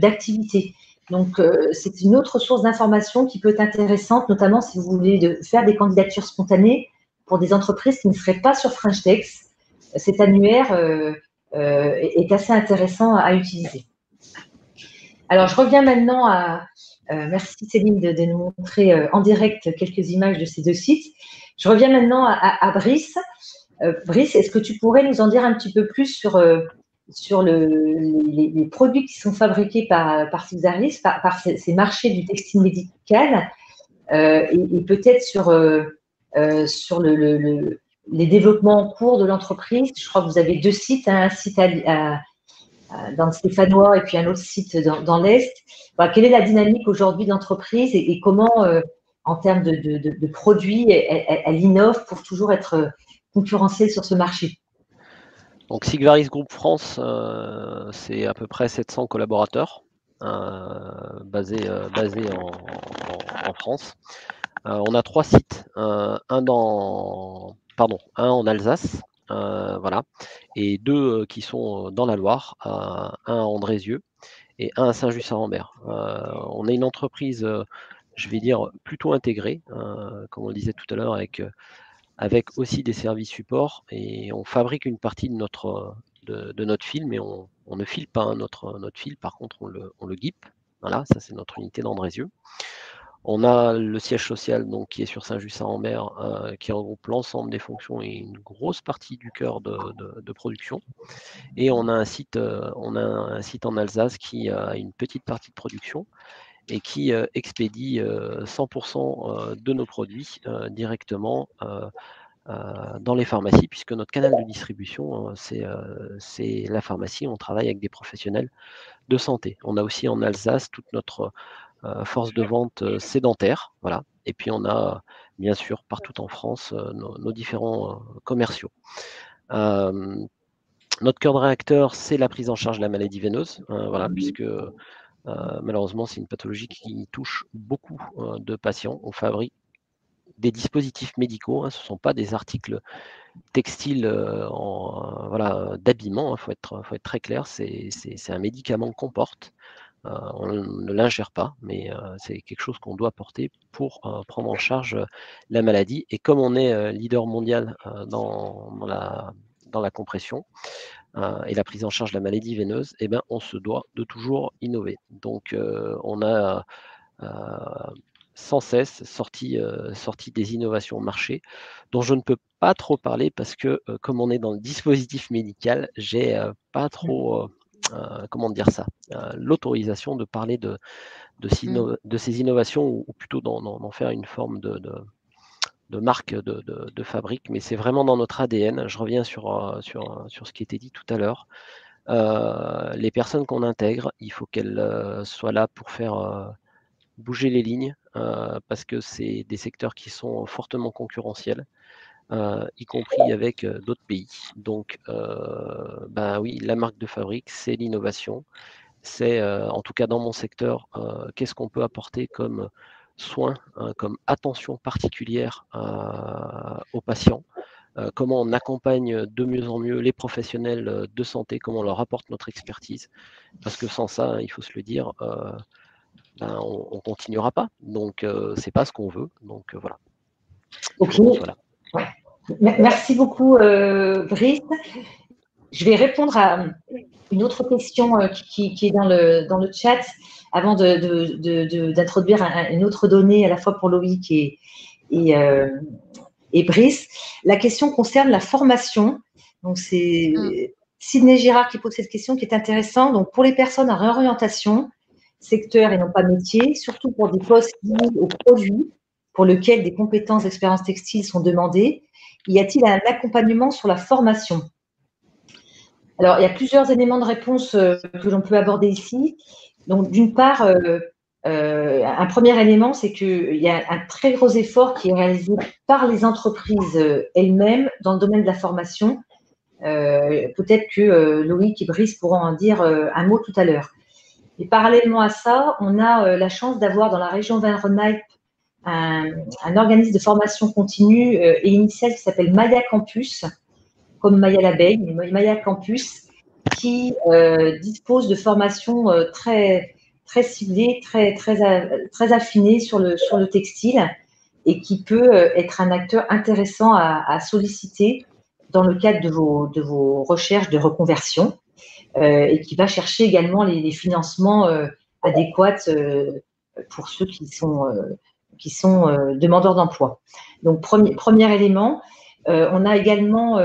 d'activité. Donc, euh, c'est une autre source d'information qui peut être intéressante, notamment si vous voulez faire des candidatures spontanées pour des entreprises qui ne seraient pas sur French Tex. Cet annuaire euh, euh, est assez intéressant à utiliser. Alors, je reviens maintenant à. merci Céline de, nous montrer en direct quelques images de ces deux sites. Je reviens maintenant à Brice. Brice, est-ce que tu pourrais nous en dire un petit peu plus sur sur le, les, produits qui sont fabriqués par, par par, ces, marchés du textile médical, euh, et, peut-être sur, euh, euh, sur le, les développements en cours de l'entreprise. Je crois que vous avez deux sites, hein, un site dans le Stéphanois et puis un autre site dans, l'Est. quelle est la dynamique aujourd'hui d'entreprise et, comment, en termes de, de, produits, elle, innove pour toujours être concurrentielle sur ce marché? Donc Sigvaris Group France, euh, c'est à peu près 700 collaborateurs euh, basés, euh, en, France. on a trois sites, un dans, un en Alsace, voilà, et deux qui sont dans la Loire, un à Andrézieux et un à Saint-Just-Saint-Rambert. on est une entreprise, je vais dire, plutôt intégrée, comme on le disait tout à l'heure, avec avec aussi des services support et on fabrique une partie de notre, de, notre fil, mais on, ne file pas hein, notre, notre fil, par contre on le, on le guipe. Voilà, ça c'est notre unité d'Andrézieux. On a le siège social donc, qui est sur Saint-Just-Saint-Rambert, euh, qui regroupe l'ensemble des fonctions et une grosse partie du cœur de, production. Et on a, un site, euh, on a un site en Alsace qui a une petite partie de production et qui expédie 100% de nos produits directement dans les pharmacies, puisque notre canal de distribution, c'est la pharmacie. On travaille avec des professionnels de santé. On a aussi en Alsace toute notre force de vente sédentaire. Voilà. Et puis on a bien sûr partout en France nos, différents commerciaux. notre cœur de réacteur, c'est la prise en charge de la maladie veineuse, hein, voilà, puisque malheureusement, c'est une pathologie qui touche beaucoup de patients. On fabrique des dispositifs médicaux, hein, ce ne sont pas des articles textiles en, voilà, d'habillement, il hein, faut, être, très clair, c'est un médicament qu'on porte. on ne l'ingère pas, mais c'est quelque chose qu'on doit porter pour prendre en charge la maladie. Et comme on est leader mondial dans la compression, et la prise en charge de la maladie veineuse, eh ben, on se doit de toujours innover. Donc, on a sans cesse sorti, sorti, des innovations au marché dont je ne peux pas trop parler parce que, comme on est dans le dispositif médical, j'ai pas mmh. trop, comment dire ça, l'autorisation de parler de, de, mmh. de, ces innovations ou, plutôt d'en faire une forme de de marque de, fabrique, mais c'est vraiment dans notre ADN. Je reviens sur, euh, sur, euh, sur ce qui était dit tout à l'heure. Euh, les personnes qu'on intègre, il faut qu'elles soient là pour faire bouger les lignes, parce que c'est des secteurs qui sont fortement concurrentiels, y compris avec d'autres pays. Donc, ben oui, la marque de fabrique, c'est l'innovation. C'est, en tout cas dans mon secteur, qu'est-ce qu'on peut apporter comme soins, hein, comme attention particulière aux patients, euh, comment on accompagne de mieux en mieux les professionnels euh, de santé, comment on leur apporte notre expertise. Parce que sans ça, il faut se le dire, euh, ben, on ne continuera pas. Donc, c'est pas ce qu'on veut. Donc, voilà. Ok. Merci beaucoup, Brice. Je vais répondre à une autre question qui, qui, est dans le, dans le chat avant d'introduire de, une autre donnée à la fois pour Loïc et, et, euh, et, Brice. La question concerne la formation. Donc, c'est mm. Sidney Girard qui pose cette question qui est intéressante. Donc, pour les personnes en réorientation, secteur et non pas métier, surtout pour des postes liés aux produits pour lesquels des compétences d'expérience textile sont demandées, y a-t-il un accompagnement sur la formation? Alors, il y a plusieurs éléments de réponse euh, que l'on peut aborder ici. Donc, d'une part, euh, euh, un premier élément, c'est qu'il y a un très gros effort qui est réalisé par les entreprises euh, elles-mêmes dans le domaine de la formation. Peut-être que Loïc et Brice pourront en dire un mot tout à l'heure. Et parallèlement à ça, on a la chance d'avoir dans la région Rhône-Alpes un, un, organisme de formation continue et initiale qui s'appelle Maya Campus, comme Maya l'abeille, mais Maya Campus, qui euh, dispose de formations euh, très, très ciblées, très, très, très affinées sur le, sur le textile et qui peut euh, être un acteur intéressant à, solliciter dans le cadre de vos, de vos recherches de reconversion et qui va chercher également les, financements adéquats pour ceux qui sont, qui sont demandeurs d'emploi. Donc, premier, premier élément, on a également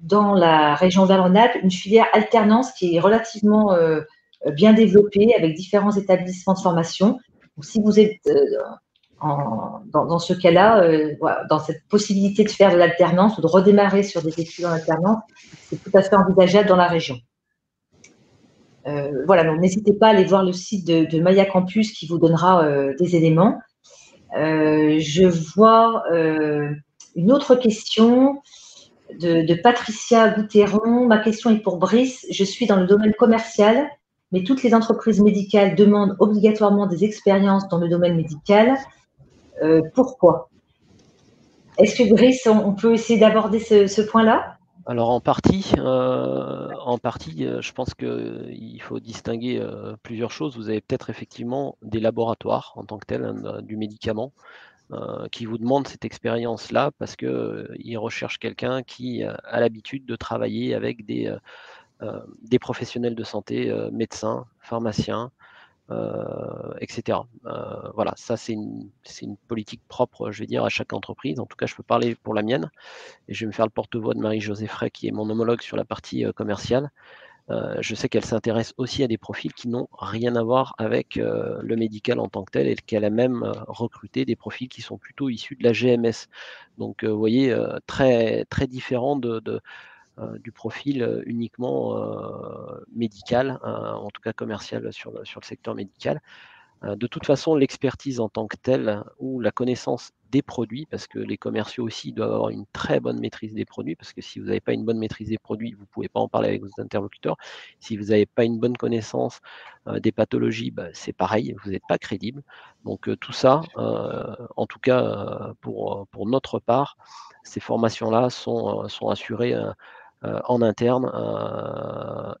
dans la région Val-Rhône-Alpes une filière alternance qui est relativement euh, bien développée avec différents établissements de formation. Si vous êtes euh, dans, ce cas-là, euh, dans cette possibilité de faire de l'alternance ou de redémarrer sur des études en alternance, c'est tout à fait envisageable dans la région. voilà, donc n'hésitez pas à aller voir le site de Maya Campus qui vous donnera des éléments. je vois une autre question de, Patricia Goutéron. Ma question est pour Brice. Je suis dans le domaine commercial, mais toutes les entreprises médicales demandent obligatoirement des expériences dans le domaine médical. Euh, pourquoi? Est-ce que Brice, on, peut essayer d'aborder ce, point-là? Alors en partie, euh, euh, je pense qu'il faut distinguer plusieurs choses. Vous avez peut-être effectivement des laboratoires en tant que tel hein, du médicament euh, qui vous demande cette expérience-là parce qu'il euh, recherche quelqu'un qui euh, a l'habitude de travailler avec des, professionnels de santé, médecins, pharmaciens, etc. voilà, ça c'est une, une, politique propre, je vais dire, à chaque entreprise. En tout cas, je peux parler pour la mienne et je vais me faire le porte-voix de Marie-Josée Frey, qui est mon homologue sur la partie commerciale. Je sais qu'elle s'intéresse aussi à des profils qui n'ont rien à voir avec le médical en tant que tel et qu'elle a même recruté des profils qui sont plutôt issus de la GMS. Donc, vous voyez, très, très différent de, du profil uniquement médical, hein, en tout cas commercial sur sur le secteur médical. Euh, de toute façon, l'expertise en tant que telle ou la connaissance des produits, parce que les commerciaux aussi doivent avoir une très bonne maîtrise des produits, parce que si vous n'avez pas une bonne maîtrise des produits, vous ne pouvez pas en parler avec vos interlocuteurs. Si vous n'avez pas une bonne connaissance euh, des pathologies, bah, c'est pareil, vous n'êtes pas crédible. Donc euh, tout ça, en tout cas pour, pour notre part, ces formations-là sont, sont assurées en interne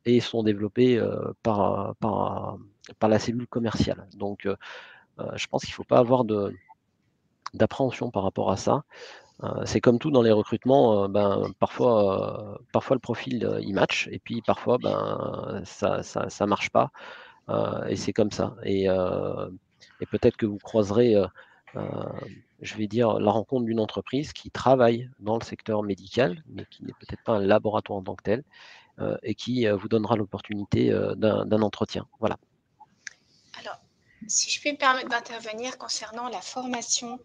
et sont développées par, par par la cellule commerciale. Donc, euh, euh, je pense qu'il ne faut pas avoir de, d'appréhension par rapport à ça. Euh, c'est comme tout dans les recrutements, ben, parfois, parfois le profil il match et puis parfois ben, ça, ça marche pas et c'est comme ça. Et, et peut-être que vous croiserez, je vais dire, la rencontre d'une entreprise qui travaille dans le secteur médical, mais qui n'est peut-être pas un laboratoire en tant que tel, et qui vous donnera l'opportunité d'un entretien. Voilà si je puis me permettre d'intervenir concernant la formation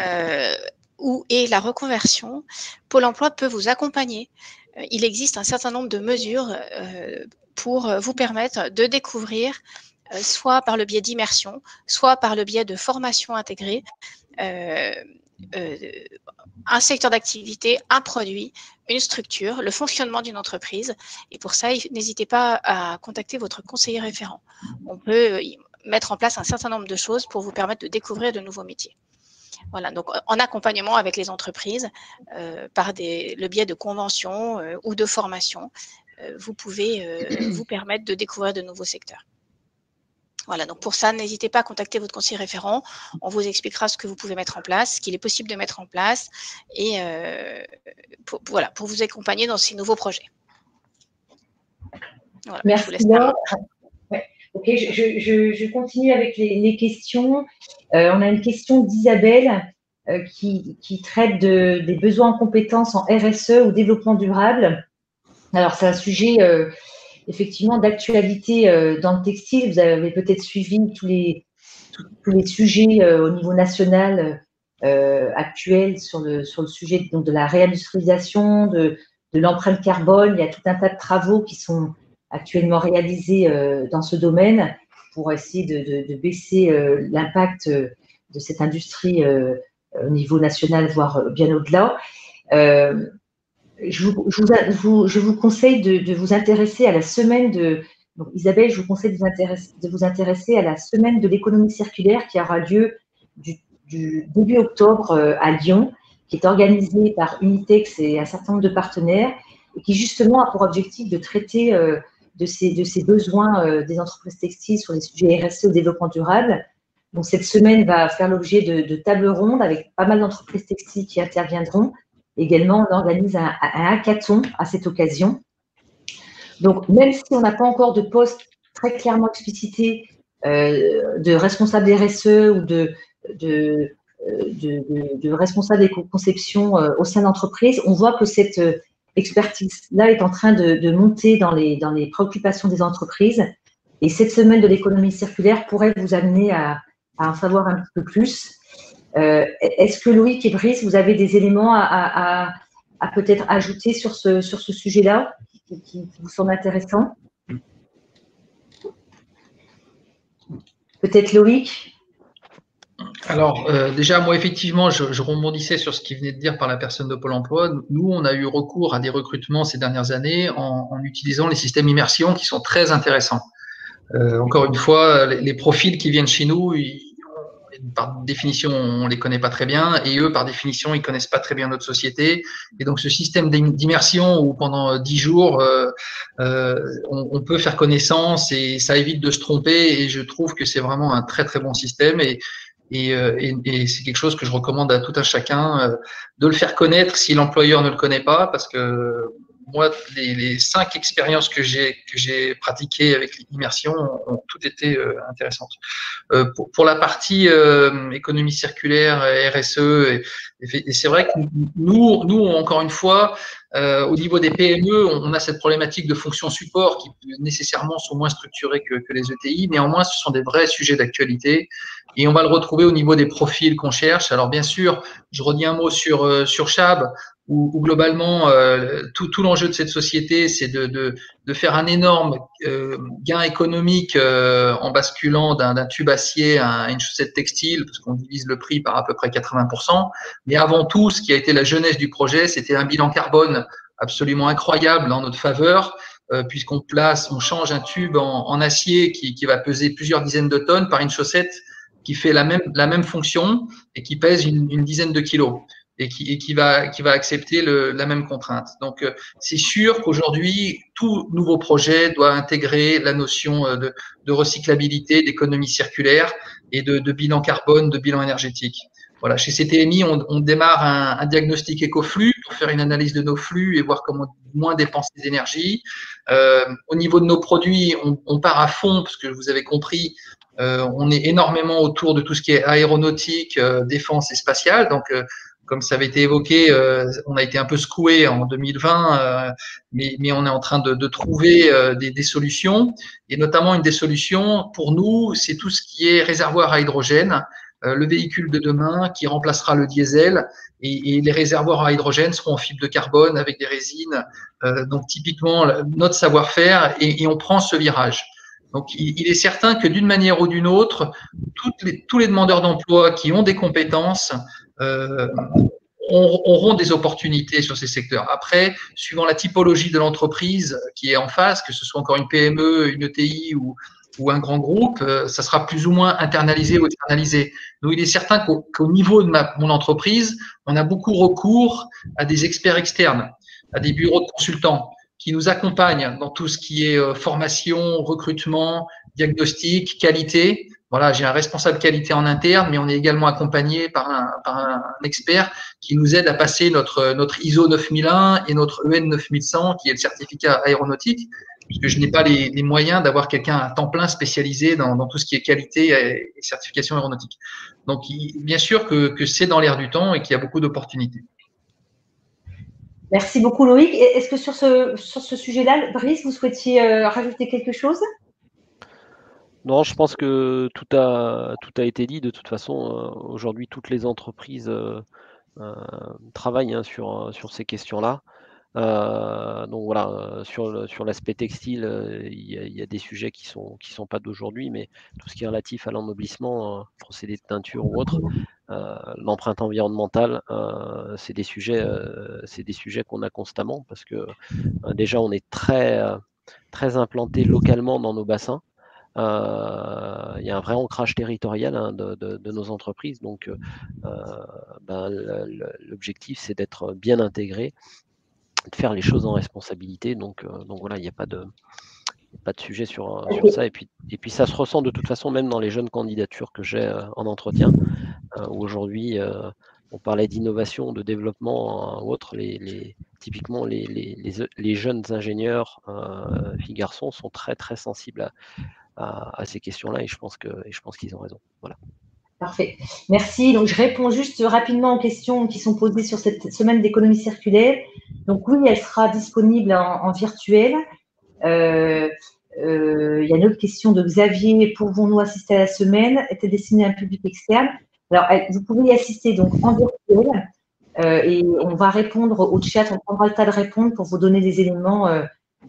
euh, ou, et la reconversion, Pôle emploi peut vous accompagner. Euh, il existe un certain nombre de mesures euh, pour vous permettre de découvrir, soit par le biais d'immersion, soit par le biais de formation intégrée, un secteur d'activité, un produit, une structure, le fonctionnement d'une entreprise. Et pour ça, n'hésitez pas à contacter votre conseiller référent. On peut, mettre en place un certain nombre de choses pour vous permettre de découvrir de nouveaux métiers. Voilà, donc en accompagnement avec les entreprises, euh, par des, le biais de conventions euh, ou de formations, euh, vous pouvez vous permettre de découvrir de nouveaux secteurs. Voilà, donc pour ça, n'hésitez pas à contacter votre conseiller référent. On vous expliquera ce que vous pouvez mettre en place, ce qu'il est possible de mettre en place, et pour, voilà, pour vous accompagner dans ces nouveaux projets. Merci. Ok, je, continue avec les, questions. Euh, on a une question d'Isabelle euh, qui, traite des besoins en compétences en RSE ou développement durable. Alors, c'est un sujet euh, effectivement d'actualité dans le textile. Vous avez peut-être suivi tous les, tous, les sujets au niveau national actuel sur le, sur le sujet donc, de la réindustrialisation, de, de l'empreinte carbone. Il y a tout un tas de travaux qui sont actuellement réalisés euh, dans ce domaine pour essayer de, baisser euh, l'impact euh, de cette industrie au niveau national, voire bien au-delà. Je vous, je, vous, conseille de, vous intéresser à la semaine de. Isabelle, je vous conseille de vous, intéresser, de vous intéresser à la semaine de l'économie circulaire qui aura lieu du, début octobre à Lyon, qui est organisée par Unitex et un certain nombre de partenaires, et qui justement a pour objectif de traiter de ces, besoins euh, des entreprises textiles sur les sujets RSE au développement durable. Donc, cette semaine va faire l'objet de, tables rondes avec pas mal d'entreprises textiles qui interviendront. Également, on organise un, hackathon à cette occasion. Donc, même si on n'a pas encore de poste très clairement explicité euh, de responsable RSE ou de, de, responsable éco-conception euh, au sein d'entreprise, on voit que cette expertise-là est en train de, monter dans les, dans les préoccupations des entreprises. Et cette semaine de l'économie circulaire pourrait vous amener à, en savoir un petit peu plus. Euh, est-ce que Loïc et Brice, vous avez des éléments à, peut-être ajouter sur ce, sur ce sujet-là qui, vous semblent intéressants Peut-être Loïc? Alors, euh, déjà, moi, effectivement, je, je, rebondissais sur ce qui venait de dire par la personne de Pôle emploi. Nous, on a eu recours à des recrutements ces dernières années en, en utilisant les systèmes immersion qui sont très intéressants. Euh, encore une fois, les, profils qui viennent chez nous, par définition, on les connaît pas très bien, et eux, par définition, ils connaissent pas très bien notre société. Et donc, ce système d'immersion où pendant dix jours, euh, euh, on, on, peut faire connaissance et ça évite de se tromper. Et je trouve que c'est vraiment un très très bon système. Et, euh, et, c'est quelque chose que je recommande à tout un chacun euh, de le faire connaître si l'employeur ne le connaît pas, parce que moi, les, cinq expériences que j'ai pratiquées avec l'immersion ont, toutes été euh, intéressantes. pour, la partie économie circulaire, RSE, c'est vrai que nous, encore une fois, au niveau des PME, on, a cette problématique de fonctions support qui nécessairement sont moins structurées que les ETI. Néanmoins, ce sont des vrais sujets d'actualité et on va le retrouver au niveau des profils qu'on cherche. Alors bien sûr, je redis un mot sur, euh, sur Chab où, globalement euh, tout, tout l'enjeu de cette société, c'est de, de, de, faire un énorme euh, gain économique euh, en basculant d'un tube acier à une chaussette textile, parce qu'on divise le prix par à peu près 80%. Mais avant tout, ce qui a été la jeunesse du projet, c'était un bilan carbone absolument incroyable en notre faveur, puisqu'on place, on change un tube en, en acier qui, qui va peser plusieurs dizaines de tonnes par une chaussette qui fait la même, la même fonction et qui pèse une, dizaine de kilos et qui, et qui, va, qui va accepter le, la même contrainte. Donc, euh, c'est sûr qu'aujourd'hui, tout nouveau projet doit intégrer la notion euh, de, de recyclabilité, d'économie circulaire et de, bilan carbone, de bilan énergétique. Voilà, chez CTMI, on, démarre un, un, diagnostic éco-flux pour faire une analyse de nos flux et voir comment moins dépenser d'énergie. Euh, au niveau de nos produits, on, part à fond, parce que vous avez compris, on est énormément autour de tout ce qui est aéronautique, euh, défense et spatiale. Donc, comme ça avait été évoqué, euh, on a été un peu secoué en 2020, euh, mais, mais, on est en train de, de trouver euh, des, des, solutions. Et notamment, une des solutions pour nous, c'est tout ce qui est réservoir à hydrogène, le véhicule de demain qui remplacera le diesel. Et, et, les réservoirs à hydrogène seront en fibre de carbone avec des résines. donc, typiquement, notre savoir-faire, et, et, on prend ce virage. Donc, il, est certain que d'une manière ou d'une autre, tous les demandeurs d'emploi qui ont des compétences euh, auront des opportunités sur ces secteurs. Après, suivant la typologie de l'entreprise qui est en face, que ce soit encore une PME, une ETI ou, ou un grand groupe, euh, ça sera plus ou moins internalisé ou externalisé. Donc, il est certain qu'au niveau de mon entreprise, on a beaucoup recours à des experts externes, à des bureaux de consultants qui nous accompagnent dans tout ce qui est euh, formation, recrutement, diagnostic, qualité, voilà, j'ai un responsable qualité en interne, mais on est également accompagné par un, par un, expert qui nous aide à passer notre, notre ISO 9001 et notre EN 9100, qui est le certificat aéronautique, puisque je n'ai pas les, les moyens d'avoir quelqu'un à temps plein spécialisé dans, dans, tout ce qui est qualité et, certification aéronautique. Donc, bien sûr que, que c'est dans l'air du temps et qu'il y a beaucoup d'opportunités. Merci beaucoup Loïc. Est-ce que sur ce, sujet-là, Brice, vous souhaitiez euh, rajouter quelque chose? Non, je pense que tout a, tout a été dit. De toute façon, euh, aujourd'hui, toutes les entreprises euh, travaillent hein, sur, sur ces questions-là. Euh, donc voilà, sur, sur l'aspect textile, il y, a, il y, a des sujets qui sont qui sont pas d'aujourd'hui, mais tout ce qui est relatif à l'ennoblissement, procédé de teinture ou autre, l'empreinte environnementale, c'est des sujets, c'est des sujets qu'on a constamment parce que déjà on est très très implanté localement dans nos bassins. Euh, il y a un vrai ancrage territorial hein, de, de, nos entreprises. Donc, euh, ben, l'objectif, c'est d'être bien intégré, de faire les choses en responsabilité. Donc, euh, donc voilà, il n'y a pas de pas de sujet sur, sur ça. Et puis, et puis ça se ressent de toute façon même dans les jeunes candidatures que j'ai en entretien, où aujourd'hui on parlait d'innovation, de développement ou autre. Les, les, typiquement, les, les, les, jeunes ingénieurs, euh, filles garçons, sont très très sensibles à, à, à ces questions-là et je pense que et je pense qu'ils ont raison. Voilà. Parfait. Merci. Donc, je réponds juste rapidement aux questions qui sont posées sur cette semaine d'économie circulaire. Donc, oui, elle sera disponible en, virtuel. Euh, euh, il y a une autre question de Xavier. Pouvons-nous assister à la semaine? Était destinée à un public externe. Alors, vous pouvez y assister donc en virtuel euh, et on va répondre au chat. On prendra le temps de répondre pour vous donner des éléments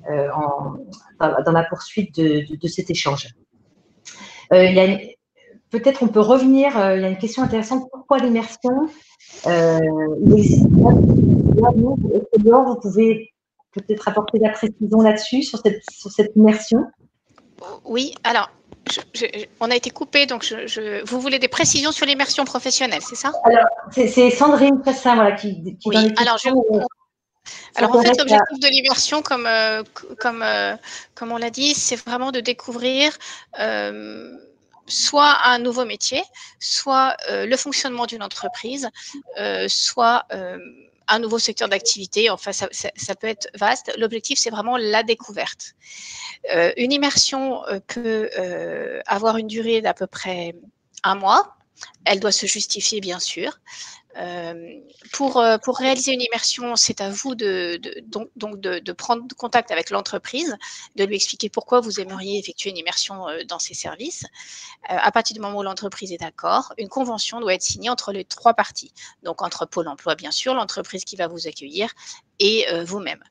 en, dans, la poursuite de, cet échange. Euh, peut-être on peut revenir, euh, il y a une question intéressante, pourquoi l'immersion existe vous pouvez peut-être apporter de la précision là-dessus, sur cette, sur cette immersion? Oui, alors je, je, on a été coupé, donc je, vous voulez des précisions sur l'immersion professionnelle, c'est ça? Alors, c'est Sandrine Pressin voilà, qui, qui oui, alors je, alors en fait, l'objectif de l'immersion, comme, euh, comme, euh, comme on l'a dit, c'est vraiment de découvrir euh, soit un nouveau métier, soit euh, le fonctionnement d'une entreprise, euh, soit euh, un nouveau secteur d'activité. Enfin, ça, ça, ça, peut être vaste. L'objectif, c'est vraiment la découverte. une immersion peut avoir une durée d'à peu près un mois. Elle doit se justifier, bien sûr. Euh, pour, euh, pour réaliser une immersion, c'est à vous de, prendre contact avec l'entreprise, de lui expliquer pourquoi vous aimeriez effectuer une immersion euh, dans ses services. à partir du moment où l'entreprise est d'accord, une convention doit être signée entre les trois parties. Donc entre Pôle emploi, bien sûr, l'entreprise qui va vous accueillir et vous-même.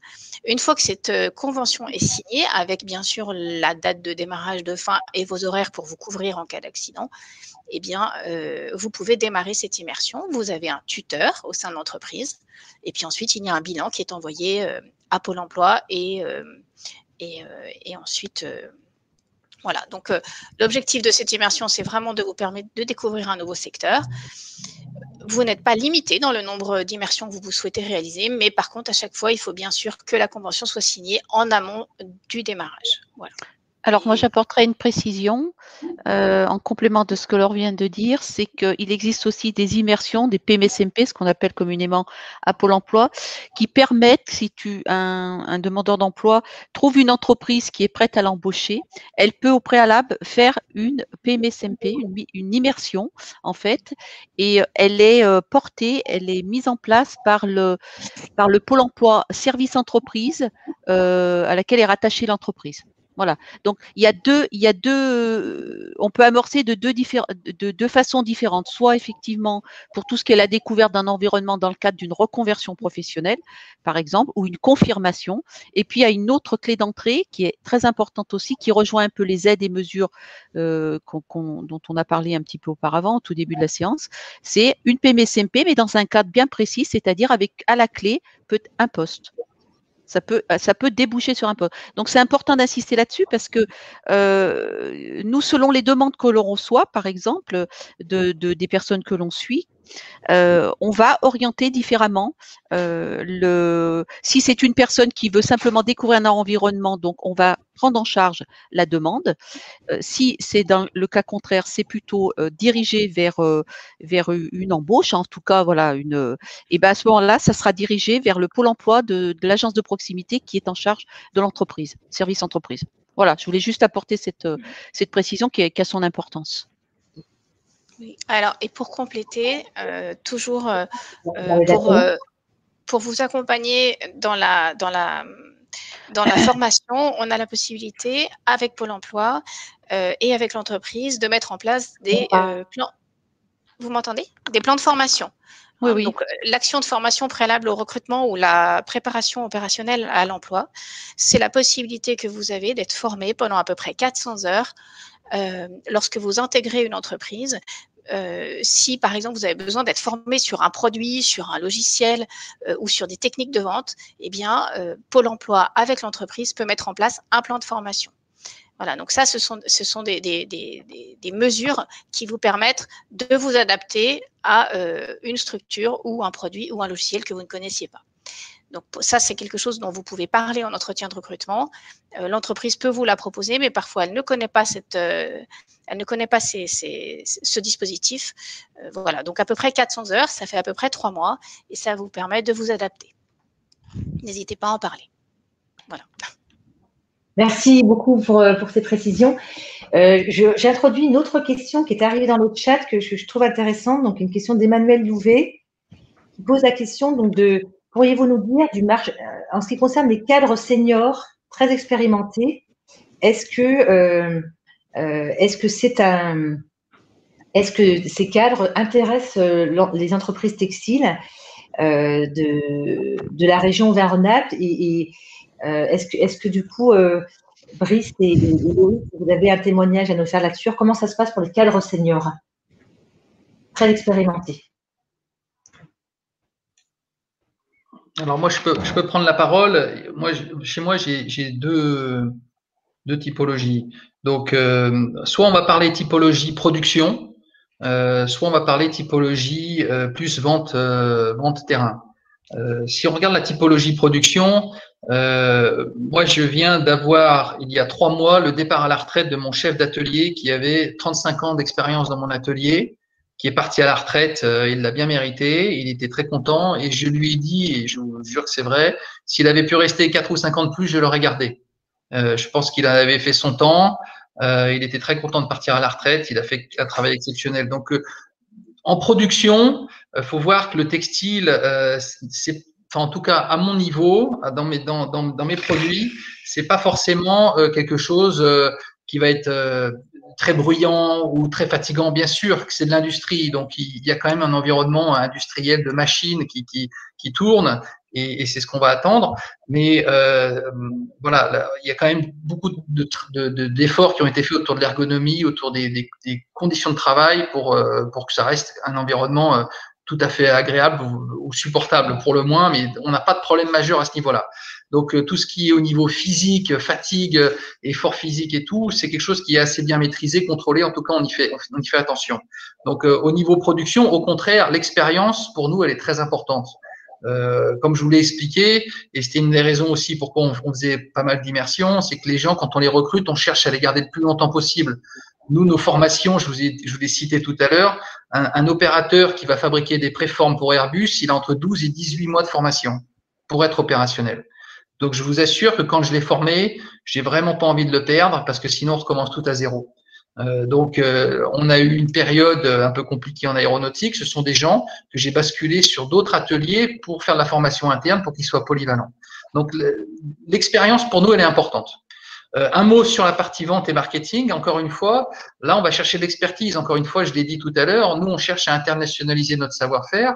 Une fois que cette convention est signée, avec bien sûr la date de démarrage de fin et vos horaires pour vous couvrir en cas d'accident, eh bien, vous pouvez démarrer cette immersion. Vous avez un tuteur au sein de l'entreprise. Et puis ensuite, il y a un bilan qui est envoyé euh, à Pôle emploi et, euh, et, ensuite, voilà. Donc, l'objectif de cette immersion, c'est vraiment de vous permettre de découvrir un nouveau secteur. Vous n'êtes pas limité dans le nombre d'immersions que vous souhaitez réaliser, mais par contre, à chaque fois, il faut bien sûr que la convention soit signée en amont du démarrage. Voilà. Alors moi j'apporterai une précision euh, en complément de ce que Laure vient de dire, c'est qu'il existe aussi des immersions, des PMSMP, ce qu'on appelle communément à Pôle emploi, qui permettent, si tu un, demandeur d'emploi trouve une entreprise qui est prête à l'embaucher, elle peut au préalable faire une PMSMP, une, immersion en fait, et elle est euh, portée, elle est mise en place par le par le Pôle emploi service entreprise euh, à laquelle est rattachée l'entreprise. Voilà. Donc il y a deux, il y a deux, on peut amorcer de deux, de deux façons différentes. Soit effectivement pour tout ce qui est la découverte d'un environnement dans le cadre d'une reconversion professionnelle, par exemple, ou une confirmation. Et puis il y a une autre clé d'entrée qui est très importante aussi, qui rejoint un peu les aides et mesures euh, dont on a parlé un petit peu auparavant, au tout début de la séance. C'est une PMSMP, mais dans un cadre bien précis, c'est-à-dire avec à la clé peut un poste. Ça peut, euh, ça peut déboucher sur un poste. Donc c'est important d'insister là-dessus parce que euh, nous, selon les demandes que l'on reçoit, par exemple, de, des personnes que l'on suit, euh, on va orienter différemment. Euh, le, si c'est une personne qui veut simplement découvrir un environnement, donc on va prendre en charge la demande. Euh, si c'est dans le cas contraire, c'est plutôt dirigé vers vers une embauche, en tout cas voilà une. et ben à ce moment-là, ça sera dirigé vers le pôle emploi de, l'agence de proximité qui est en charge de l'entreprise, service entreprise. Voilà, je voulais juste apporter cette, cette précision qui, qui a son importance. Alors, et pour compléter, euh, toujours euh, euh, pour, vous accompagner dans la, dans, la, dans la formation, on a la possibilité, avec Pôle emploi et avec l'entreprise, de mettre en place des plans. Vous m'entendez? Des plans de formation. Oui, hein, oui. Donc, l'action de formation préalable au recrutement ou la préparation opérationnelle à l'emploi, c'est la possibilité que vous avez d'être formé pendant à peu près 400 heures lorsque vous intégrez une entreprise euh, si par exemple vous avez besoin d'être formé sur un produit, sur un logiciel euh, ou sur des techniques de vente, eh bien euh, Pôle Emploi avec l'entreprise peut mettre en place un plan de formation. Voilà, donc ça, ce sont, ce sont des, des, des, des, mesures qui vous permettent de vous adapter à une structure ou un produit ou un logiciel que vous ne connaissiez pas. Donc ça, c'est quelque chose dont vous pouvez parler en entretien de recrutement. Euh, l'entreprise peut vous la proposer, mais parfois elle ne connaît pas cette, euh, elle ne connaît pas ce dispositif. Euh, voilà, donc à peu près 400 heures, ça fait à peu près trois mois, et ça vous permet de vous adapter. N'hésitez pas à en parler. Voilà. Merci beaucoup pour, ces précisions. J'ai introduit une autre question qui est arrivée dans le chat que je, je trouve intéressante, donc une question d'Emmanuel Louvet qui pose la question donc de Pourriez-vous nous dire du euh, en ce qui concerne les cadres seniors très expérimentés, est-ce que euh, euh, est-ce que c'est un est-ce que ces cadres intéressent les entreprises textiles de, de la région vers et, et est-ce que est-ce que du coup Brice et, et vous avez un témoignage à nous faire là-dessus? Comment ça se passe pour les cadres seniors? Très expérimentés Alors moi, je peux, je peux prendre la parole. Moi, chez moi, j'ai deux, typologies. Donc, euh, soit on va parler typologie production, euh, soit on va parler typologie euh, plus vente, vente terrain. si on regarde la typologie production, moi, je viens d'avoir, il y a trois mois, le départ à la retraite de mon chef d'atelier qui avait 35 ans d'expérience dans mon atelier est parti à la retraite, euh, il l'a bien mérité, il était très content et je lui ai dit, et je vous jure que c'est vrai, s'il avait pu rester 4 ou 5 ans de plus, je l'aurais gardé. Euh, je pense qu'il avait fait son temps, euh, il était très content de partir à la retraite, il a fait un travail exceptionnel. Donc, en production, Il faut voir que le textile, en tout cas à mon niveau, dans mes, dans, dans, dans mes produits, pas forcément quelque chose qui va être très bruyant ou très fatigant, bien sûr que c'est de l'industrie, donc il y a quand même un environnement industriel de machines qui, qui, qui tourne et, et c'est ce qu'on va attendre. Mais euh, voilà, il y a quand même beaucoup d'efforts de, de, qui ont été faits autour de l'ergonomie, autour des, des, des, conditions de travail pour, euh, pour que ça reste un environnement euh, tout à fait agréable ou, ou supportable pour le moins, mais on n'a pas de problème majeur à ce niveau-là. Donc euh, tout ce qui est au niveau physique, fatigue, effort physique et tout, c'est quelque chose qui est assez bien maîtrisé, contrôlé. En tout cas, on y fait, on y fait attention. Donc euh, au niveau production, au contraire, l'expérience pour nous, elle est très importante. Euh, comme je vous l'ai expliqué, et c'était une des raisons aussi pourquoi on, faisait pas mal d'immersion, c'est que les gens, quand on les recrute, on cherche à les garder le plus longtemps possible. Nous, nos formations, je vous ai, cité tout à l'heure, un, un, opérateur qui va fabriquer des préformes pour Airbus, il a entre 12 et 18 mois de formation pour être opérationnel. Donc, je vous assure que quand je l'ai formé, j'ai vraiment pas envie de le perdre parce que sinon, on recommence tout à zéro. Euh, donc, euh, on a eu une période un peu compliquée en aéronautique. Ce sont des gens que j'ai basculés sur d'autres ateliers pour faire de la formation interne pour qu'ils soient polyvalents. Donc, l'expérience pour nous, elle est importante. Euh, un mot sur la partie vente et marketing. Encore une fois, là, on va chercher l'expertise. Encore une fois, je l'ai dit tout à l'heure, nous, on cherche à internationaliser notre savoir-faire.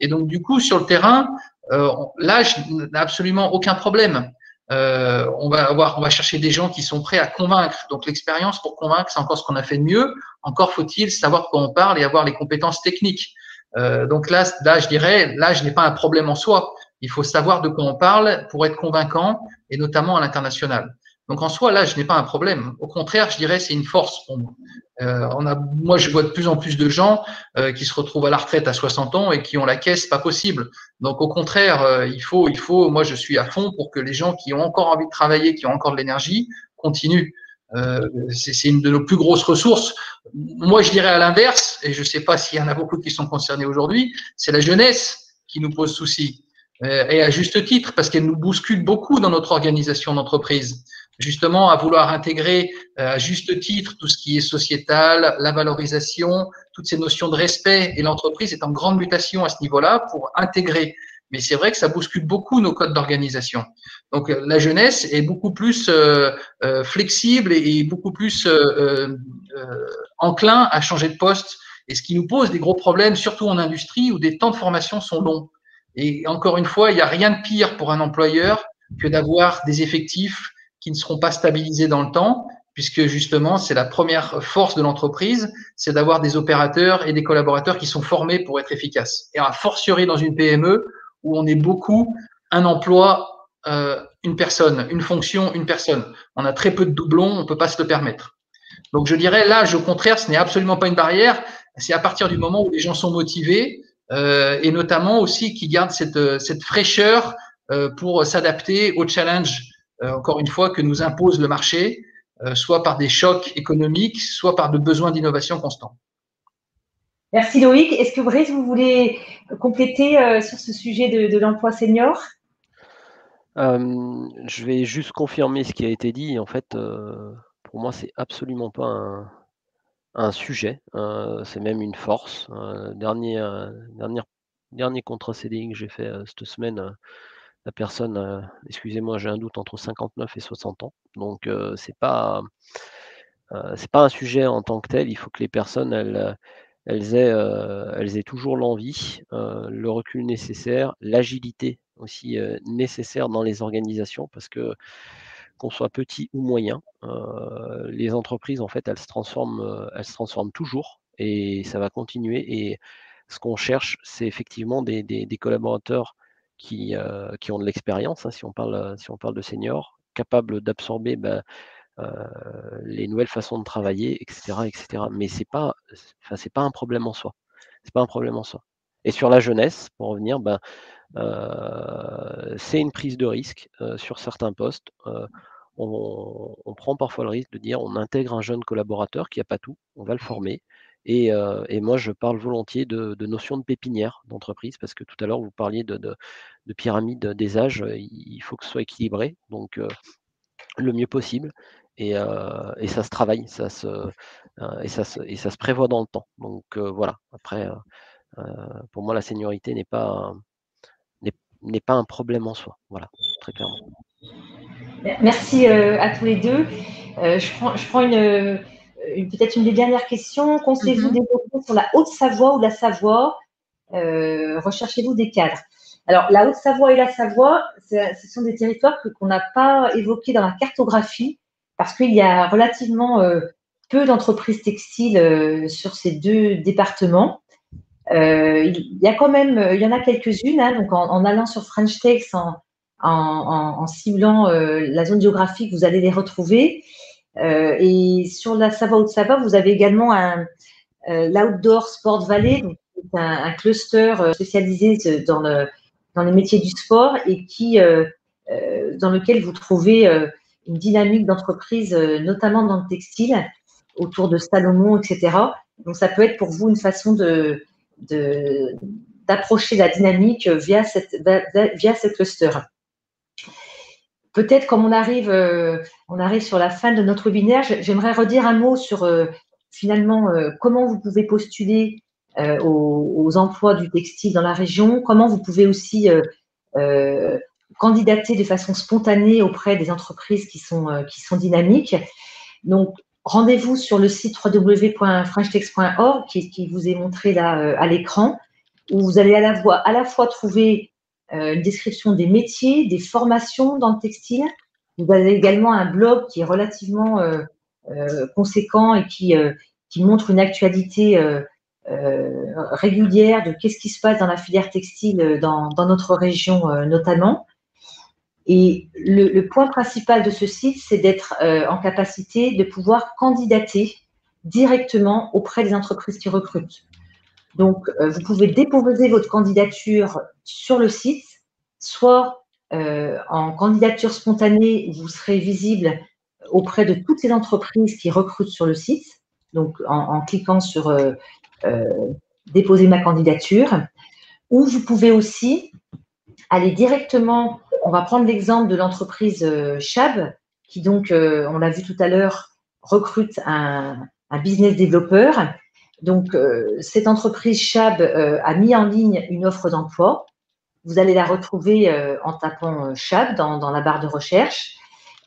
Et donc, du coup, sur le terrain, euh, l'âge n'a absolument aucun problème. Euh, on va avoir, on va chercher des gens qui sont prêts à convaincre. Donc l'expérience pour convaincre, c'est encore ce qu'on a fait de mieux. Encore faut-il savoir quoi on parle et avoir les compétences techniques. Euh, donc là, là, je dirais, l'âge n'est pas un problème en soi. Il faut savoir de quoi on parle pour être convaincant et notamment à l'international. Donc en soi, l'âge n'est pas un problème. Au contraire, je dirais, c'est une force pour moi. Euh, on a, moi, je vois de plus en plus de gens euh, qui se retrouvent à la retraite à 60 ans et qui ont la caisse pas possible. Donc, au contraire, euh, il faut, il faut. Moi, je suis à fond pour que les gens qui ont encore envie de travailler, qui ont encore de l'énergie, continuent. C'est une de nos plus grosses ressources. Moi, je dirais à l'inverse, et je ne sais pas s'il y en a beaucoup qui sont concernés aujourd'hui, c'est la jeunesse qui nous pose souci. et à juste titre, parce qu'elle nous bouscule beaucoup dans notre organisation d'entreprise justement à vouloir intégrer euh, à juste titre tout ce qui est sociétal, la valorisation, toutes ces notions de respect. Et l'entreprise est en grande mutation à ce niveau-là pour intégrer. Mais c'est vrai que ça bouscule beaucoup nos codes d'organisation. Donc euh, la jeunesse est beaucoup plus euh, euh, flexible et, beaucoup plus euh, enclin à changer de poste. Et ce qui nous pose des gros problèmes, surtout en industrie où des temps de formation sont longs. Et encore une fois, il n'y a rien de pire pour un employeur que d'avoir des effectifs qui ne seront pas stabilisés dans le temps, puisque justement, c'est la première force de l'entreprise, c'est d'avoir des opérateurs et des collaborateurs qui sont formés pour être efficaces. Et a fortiori dans une PME où on est beaucoup un emploi, euh, une personne, une fonction, une personne. On a très peu de doublons, on ne peut pas se le permettre. Donc je dirais, l'âge, au contraire, ce n'est absolument pas une barrière. C'est à partir du moment où les gens sont motivés euh, et notamment aussi qui gardent cette, cette fraîcheur euh, pour s'adapter aux challenges euh, encore une fois, que nous impose le marché, euh, soit par des chocs économiques, soit par de besoins d'innovation constants. Merci Loïc. Est-ce que Brice, vous voulez compléter euh, sur ce sujet de, l'emploi senior? Je vais juste confirmer ce qui a été dit. En fait, pour moi, c'est absolument pas un, sujet. c'est même une force. dernier, dernier, dernier contrat CDI que j'ai fait cette semaine personne, excusez-moi, j'ai un doute entre 59 et 60 ans. Donc c'est pas c'est pas un sujet en tant que tel. Il faut que les personnes elles, elles aient, elles aient toujours l'envie, le recul nécessaire, l'agilité aussi nécessaire dans les organisations parce que qu'on soit petit ou moyen, les entreprises en fait elles se transforment, elles se transforment toujours et ça va continuer. Et ce qu'on cherche, c'est effectivement des collaborateurs qui, euh, qui ont de l'expérience, hein, si, on parle, euh, si on parle de seniors, capables d'absorber ben, euh, les nouvelles façons de travailler, etc. etc. Mais ce n'est pas, pas un problème en soi. C'est pas un problème en soi. Et sur la jeunesse, pour revenir, ben, c'est une prise de risque sur certains postes. On, on, prend parfois le risque de dire on intègre un jeune collaborateur qui n'a pas tout, on va le former. Euh, et, moi, je parle volontiers de, notion de pépinière d'entreprise, parce que tout à l'heure, vous parliez de, pyramide des âges. Il faut que ce soit équilibré, donc euh, le mieux possible. Et, euh, ça se travaille, ça se, et, ça se, et ça se prévoit dans le temps. Donc voilà, après, pour moi, la seniorité n'est pas, n'est pas un problème en soi. Voilà, très clairement. Merci à tous les deux. je prends, je prends une, peut-être une des dernières questions. Conseillez-vous mm-hmm. développer sur la Haute-Savoie ou la Savoie? Recherchez-vous des cadres alors, la Haute-Savoie et la Savoie, ce sont des territoires qu'on n'a pas évoqués dans la cartographie parce qu'il y a relativement euh, peu d'entreprises textiles euh, sur ces deux départements. Euh, il y a quand même, il y en a quelques-unes. Hein, donc, en, allant sur French Tex, en, ciblant la zone géographique, vous allez les retrouver. Et sur la Savoie Haute-Savoie, vous avez également un l'Outdoor Sport Valley, donc un, un cluster spécialisé dans le dans les métiers du sport et qui, euh, euh, dans lequel vous trouvez euh, une dynamique d'entreprise, notamment dans le textile, autour de Salomon, etc. Donc, ça peut être pour vous une façon d'approcher la dynamique via, via ce cluster. Peut-être comme on arrive, on arrive sur la fin de notre webinaire, j'aimerais redire un mot sur finalement comment vous pouvez postuler euh, aux, emplois du textile dans la région, comment vous pouvez aussi euh, euh, candidater de façon spontanée auprès des entreprises qui sont, qui sont dynamiques. Donc, rendez-vous sur le site www.frenchtex.org qui, qui, vous est montré là à l'écran, où vous allez à la, à la fois trouver une description des métiers, des formations dans le textile. Vous avez également un blog qui est relativement conséquent et qui, montre une actualité euh, régulière de qu'est-ce qui se passe dans la filière textile dans, notre région euh, notamment. Et le, point principal de ce site, c'est d'être euh, en capacité de pouvoir candidater directement auprès des entreprises qui recrutent. Donc, vous pouvez déposer votre candidature sur le site, soit en candidature spontanée, vous serez visible auprès de toutes les entreprises qui recrutent sur le site, donc en, cliquant sur euh, déposer ma candidature. Ou vous pouvez aussi aller directement, on va prendre l'exemple de l'entreprise euh, Chab, qui donc, euh, on l'a vu tout à l'heure, recrute un, business développeur. Donc, cette entreprise Chab a mis en ligne une offre d'emploi. Vous allez la retrouver en tapant Chab dans, la barre de recherche.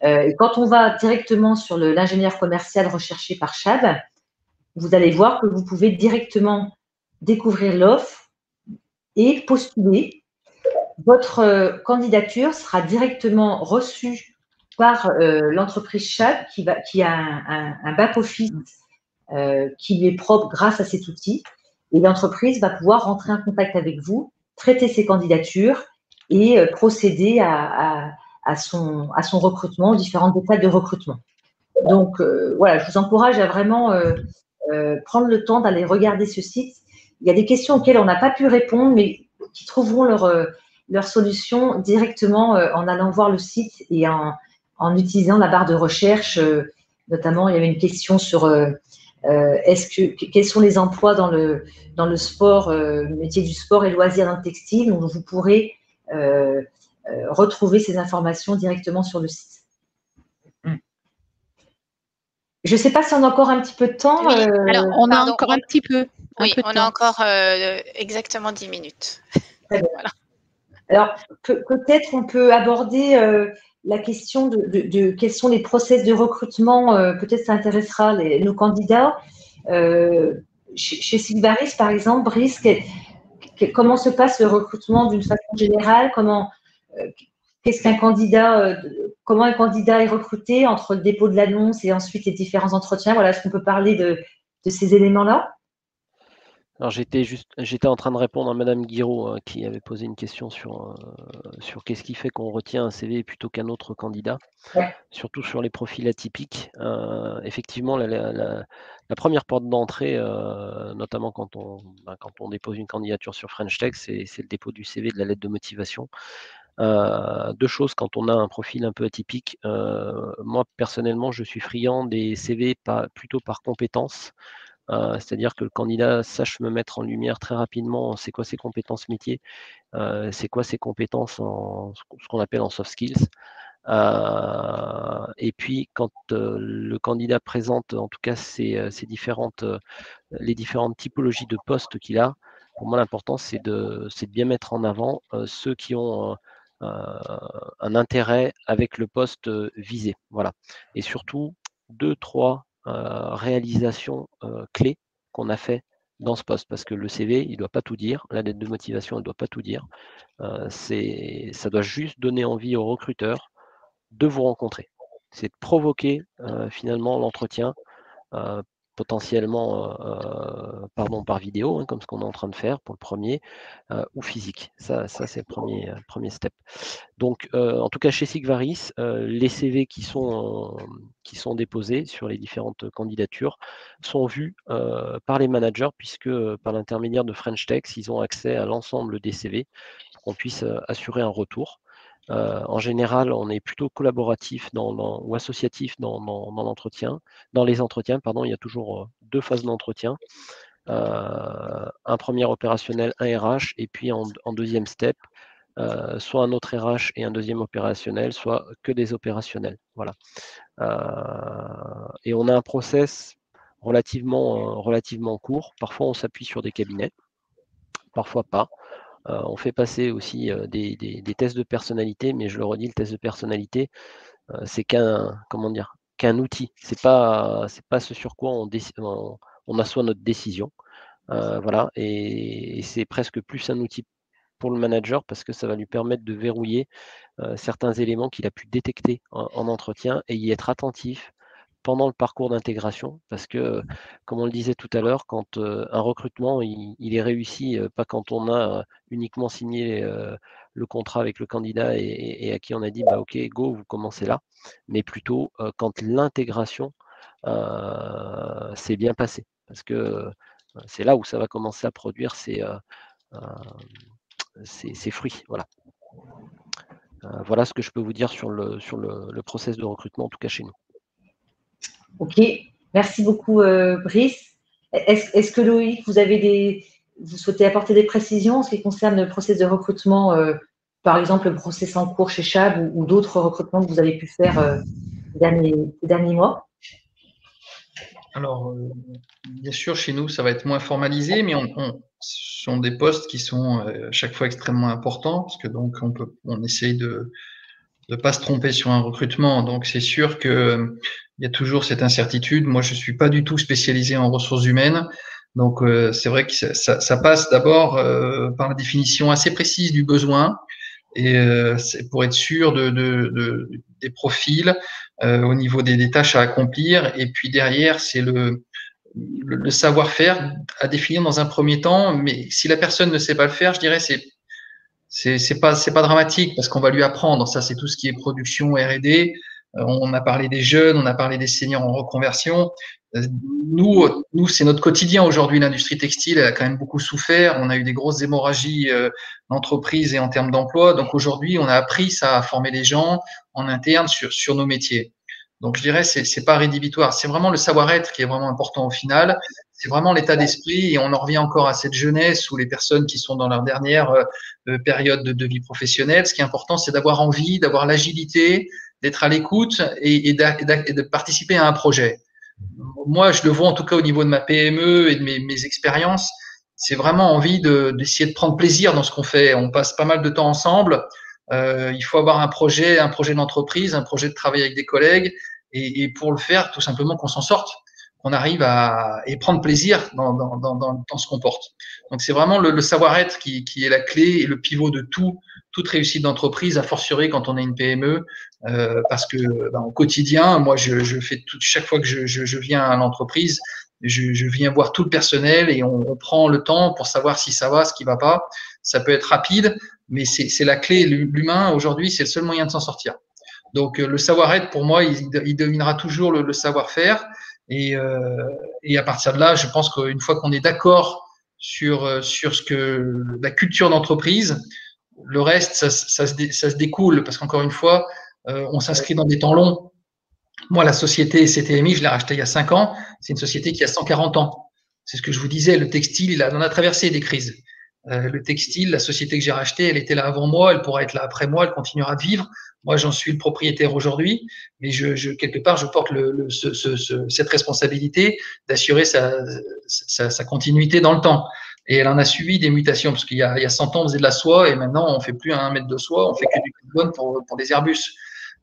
et quand on va directement sur l'ingénieur commercial recherché par Chab, vous allez voir que vous pouvez directement découvrir l'offre et postuler. Votre euh, candidature sera directement reçue par euh, l'entreprise Chat qui, a un, back-office euh, qui lui est propre grâce à cet outil. Et l'entreprise va pouvoir rentrer en contact avec vous, traiter ses candidatures et procéder à, son, à son recrutement, aux différentes étapes de recrutement. Donc voilà, je vous encourage à vraiment euh, prendre le temps d'aller regarder ce site. Il y a des questions auxquelles on n'a pas pu répondre, mais qui trouveront leur, euh, leur solution directement euh, en allant voir le site et en, en utilisant la barre de recherche. notamment, il y avait une question sur est-ce que quels sont les emplois dans le dans le sport, métier du sport et loisirs dans le textile. Donc, vous pourrez retrouver ces informations directement sur le site? Je ne sais pas si on a encore un petit peu de temps. Euh, alors, on a encore un petit peu. oui, on a encore euh, exactement 10 minutes. Alors, peut-être on peut aborder euh, la question de, quels sont les process de recrutement. peut-être ça intéressera nos candidats. chez, chez par exemple, Brice, comment se passe le recrutement d'une façon générale? Comment Qu'est-ce qu'un candidat, euh, comment un candidat est recruté entre le dépôt de l'annonce et ensuite les différents entretiens? Voilà, est-ce qu'on peut parler de, ces éléments-là? Alors j'étais juste, j'étais en train de répondre à Madame Guiraud hein, qui avait posé une question sur, euh, sur qu'est-ce qui fait qu'on retient un CV plutôt qu'un autre candidat, surtout sur les profils atypiques. Euh, effectivement, la, première porte d'entrée, notamment quand on, ben, quand on dépose une candidature sur French Tech, c'est, le dépôt du CV, de la lettre de motivation. Euh, deux choses quand on a un profil un peu atypique. Euh, moi, personnellement, je suis friand des CV plutôt par compétences. Euh, c'est-à-dire que le candidat sache me mettre en lumière très rapidement c'est quoi ses compétences métiers, c'est quoi ses compétences en ce qu'on appelle en soft skills. et puis, quand le candidat présente en tout cas les différentes typologies de postes qu'il a, pour moi, l'important, c'est de, de, bien mettre en avant ceux qui ont un intérêt avec le poste visé. Voilà. Et surtout, deux, trois réalisations clés qu'on a fait dans ce poste, parce que le CV, il ne doit pas tout dire, la lettre de motivation, elle ne doit pas tout dire. ça doit juste donner envie aux recruteurs de vous rencontrer. C'est de provoquer finalement l'entretien potentiellement euh, pardon, par vidéo, hein, comme ce qu'on est en train de faire pour le premier, euh, ou physique. Ça, ça c'est le premier, euh, premier step. Donc, en tout cas, chez Sigvaris, les CV qui sont, qui sont déposés sur les différentes candidatures sont vus par les managers, puisque par l'intermédiaire de French Text, ils ont accès à l'ensemble des CV pour qu'on puisse assurer un retour. Euh, en général, on est plutôt collaboratif ou associatif dans, l'entretien. Dans les entretiens, pardon, il y a toujours euh, deux phases d'entretien. Euh, un premier opérationnel, un RH, et puis en, deuxième step, soit un autre RH et un deuxième opérationnel, soit que des opérationnels. Voilà. et on a un process relativement, relativement court. Parfois, on s'appuie sur des cabinets, parfois pas. Euh, on fait passer aussi euh, des, tests de personnalité, mais je le redis, le test de personnalité, euh, c'est qu'un outil. C'est pas pas ce sur quoi on, on, assoit notre décision. voilà, et, c'est presque plus un outil pour le manager parce que ça va lui permettre de verrouiller certains éléments qu'il a pu détecter en, entretien et y être attentif pendant le parcours d'intégration, parce que, comme on le disait tout à l'heure, quand un recrutement, il, est réussi, pas quand on a uniquement signé le contrat avec le candidat et, à qui on a dit, bah, OK, go, vous commencez là, mais plutôt quand l'intégration s'est bien passée, parce que c'est là où ça va commencer à produire ses, fruits. Voilà. voilà ce que je peux vous dire sur le, sur le process de recrutement, en tout cas chez nous. Ok, merci beaucoup euh, Brice. Est-ce que Loïc, vous avez des, vous souhaitez apporter des précisions en ce qui concerne le processus de recrutement, euh, par exemple le processus en cours chez Chab ou, d'autres recrutements que vous avez pu faire euh, ces, derniers, mois? Alors, bien sûr, chez nous, ça va être moins formalisé, mais ce sont des postes qui sont à chaque fois extrêmement importants, parce que donc on peut, on essaye de ne pas se tromper sur un recrutement. Donc, c'est sûr que il y a toujours cette incertitude. Moi, je suis pas du tout spécialisé en ressources humaines. Donc, euh, c'est vrai que ça, ça, passe d'abord euh, par la définition assez précise du besoin, et euh, c'est pour être sûr de, de, de des profils au niveau des, des, tâches à accomplir. Et puis derrière, c'est le, le, le savoir-faire à définir dans un premier temps. Mais si la personne ne sait pas le faire, je dirais c'est c'est pas c'est pas dramatique parce qu'on va lui apprendre. Ça, c'est tout ce qui est production R&D. Euh, on a parlé des jeunes, on a parlé des seniors en reconversion. Euh, nous, nous c'est notre quotidien aujourd'hui. L'industrie textile elle a quand même beaucoup souffert. On a eu des grosses hémorragies euh, d'entreprise et en termes d'emploi. Donc aujourd'hui, on a appris ça à former les gens en interne sur, sur nos métiers. Donc je dirais c'est c'est pas rédhibitoire. C'est vraiment le savoir-être qui est vraiment important au final. C'est vraiment l'état d'esprit et on en revient encore à cette jeunesse ou les personnes qui sont dans leur dernière période de, de vie professionnelle. Ce qui est important, c'est d'avoir envie, d'avoir l'agilité, d'être à l'écoute et, de participer à un projet. Moi, je le vois en tout cas au niveau de ma PME et de mes, expériences, c'est vraiment envie d'essayer de, prendre plaisir dans ce qu'on fait. On passe pas mal de temps ensemble. Euh, il faut avoir un projet, un projet d'entreprise, un projet de travail avec des collègues, et, et pour le faire, tout simplement qu'on s'en sorte qu'on arrive à et prendre plaisir dans, dans, dans, dans ce qu'on porte. Donc c'est vraiment le, savoir-être qui, qui, est la clé et le pivot de tout, toute réussite d'entreprise, à fortiori quand on est une PME, euh, parce que ben, au quotidien, moi je, je fais tout, chaque fois que je, je, je viens à l'entreprise, je, je, viens voir tout le personnel et on, on, prend le temps pour savoir si ça va, ce qui va pas. Ça peut être rapide, mais c'est la clé. L'humain aujourd'hui, c'est le seul moyen de s'en sortir. Donc le savoir-être, pour moi, il, dominera toujours le, savoir-faire. Et, euh, et, à partir de là, je pense qu'une fois qu'on est d'accord sur, euh, sur ce que la culture d'entreprise, le reste, ça, ça, se, ça se découle parce qu'encore une fois, euh, on s'inscrit dans des temps longs. Moi, la société CTMI, je l'ai rachetée il y a 5 ans. C'est une société qui a 140 ans. C'est ce que je vous disais. Le textile, il, on a traversé des crises. Euh, le textile, la société que j'ai rachetée, elle était là avant moi, elle pourra être là après moi, elle continuera de vivre. Moi, j'en suis le propriétaire aujourd'hui, mais je, je, quelque part, je porte le, le, ce, ce, cette responsabilité d'assurer sa, sa, sa, continuité dans le temps. et elle en a suivi des mutations, parce qu'il y, a 100 ans, on faisait de la soie, et maintenant, on fait plus un mètre de soie, on fait que du carbone pour, pour des Airbus,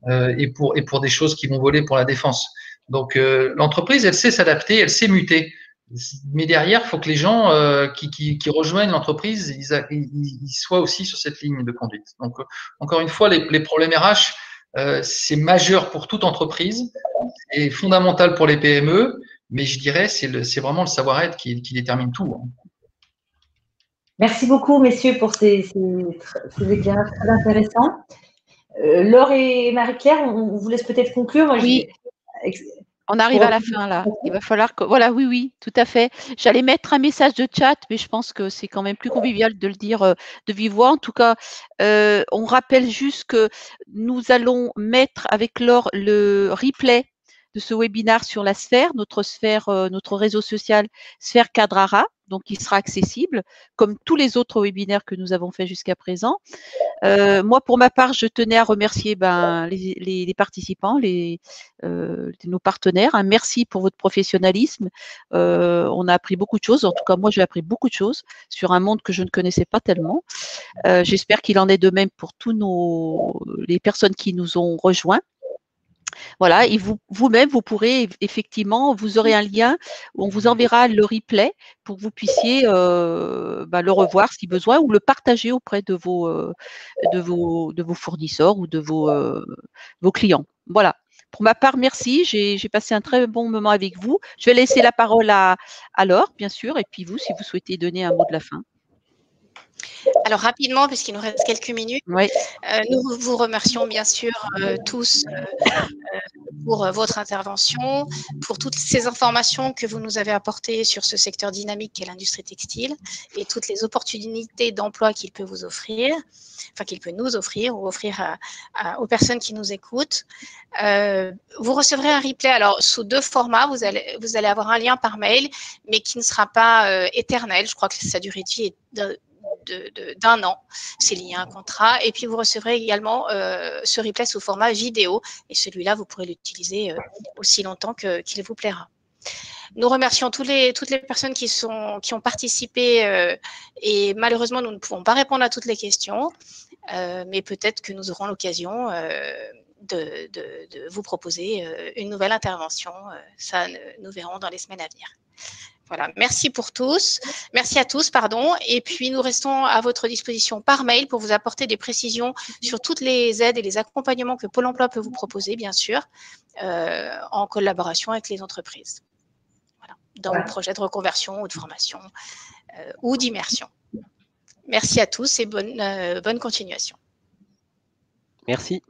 euh, et, pour, et pour des choses qui vont voler pour la défense. Donc, euh, l'entreprise, elle sait s'adapter, elle sait muter. Mais derrière, il faut que les gens euh, qui, qui, qui, rejoignent l'entreprise, ils, ils, soient aussi sur cette ligne de conduite. Donc, encore une fois, les, les problèmes RH, euh, c'est majeur pour toute entreprise, c'est fondamental pour les PME, mais je dirais c'est c'est vraiment le savoir-être qui, qui, détermine tout. Hein. Merci beaucoup, messieurs, pour ces, ces, ces éclairages très intéressants. Euh, Laure et Marie-Claire, on, vous laisse peut-être conclure. Moi, oui. On arrive à la fin là. Il va falloir que. Voilà, oui, oui, tout à fait. J'allais mettre un message de chat, mais je pense que c'est quand même plus convivial de le dire euh, de vive voix. En tout cas, euh, on rappelle juste que nous allons mettre avec Laure le replay de ce webinaire sur la sphère, notre sphère, euh, notre réseau social Sphère Cadrara, donc il sera accessible, comme tous les autres webinaires que nous avons fait jusqu'à présent. Euh, moi, pour ma part, je tenais à remercier ben, les, participants, les, euh, nos partenaires. Hein. Merci pour votre professionnalisme. on a appris beaucoup de choses. En tout cas, moi, j'ai appris beaucoup de choses sur un monde que je ne connaissais pas tellement. J'espère qu'il en est de même pour tous les personnes qui nous ont rejoints. Voilà, et vous, vous-même, vous pourrez effectivement, vous aurez un lien où on vous enverra le replay pour que vous puissiez euh, bah, le revoir si besoin ou le partager auprès de vos, euh, fournisseurs ou de vos, euh, vos clients. Voilà. Pour ma part, merci. J'ai, passé un très bon moment avec vous. Je vais laisser la parole à, à Laure, bien sûr, et puis vous, si vous souhaitez donner un mot de la fin. Alors rapidement, puisqu'il nous reste quelques minutes, euh, nous vous remercions bien sûr euh, tous euh, pour votre intervention, pour toutes ces informations que vous nous avez apportées sur ce secteur dynamique qu'est l'industrie textile et toutes les opportunités d'emploi qu'il peut vous offrir, enfin qu'il peut nous offrir ou offrir aux personnes qui nous écoutent. vous recevrez un replay alors sous deux formats. Vous allez, vous allez avoir un lien par mail, mais qui ne sera pas éternel. Je crois que sa durée de vie est de, d'un an. C'est lié à un contrat. Et puis, vous recevrez également euh, ce replay sous format vidéo. Et celui-là, vous pourrez l'utiliser euh, aussi longtemps qu'il vous plaira. Nous remercions tous les, toutes les personnes qui, ont participé euh, et malheureusement, nous ne pouvons pas répondre à toutes les questions, mais peut-être que nous aurons l'occasion de, de, vous proposer une nouvelle intervention. ça, nous verrons dans les semaines à venir. Voilà, merci pour tous. Merci à tous, pardon. Et puis, nous restons à votre disposition par mail pour vous apporter des précisions sur toutes les aides et les accompagnements que Pôle emploi peut vous proposer, bien sûr, euh, en collaboration avec les entreprises. Voilà, dans le projet de reconversion ou de formation euh, ou d'immersion. Merci à tous et bonne, euh, bonne continuation. Merci.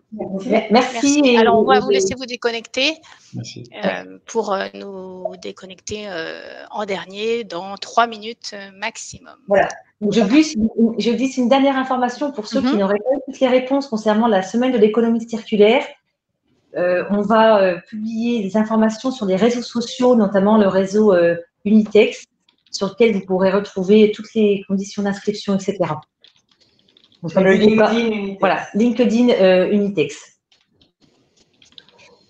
Merci. Alors, on va vous laisser vous déconnecter euh, pour euh, nous déconnecter euh, en dernier dans trois minutes maximum. Voilà. je glisse, je glisse une dernière information pour ceux qui mhm. n'auraient pas eu toutes les réponses concernant la semaine de l'économie circulaire. on va publier des informations sur les réseaux sociaux, notamment le réseau Unitex, sur lequel vous pourrez retrouver toutes les conditions d'inscription, etc. LinkedIn, Voilà, LinkedIn euh, Unitex.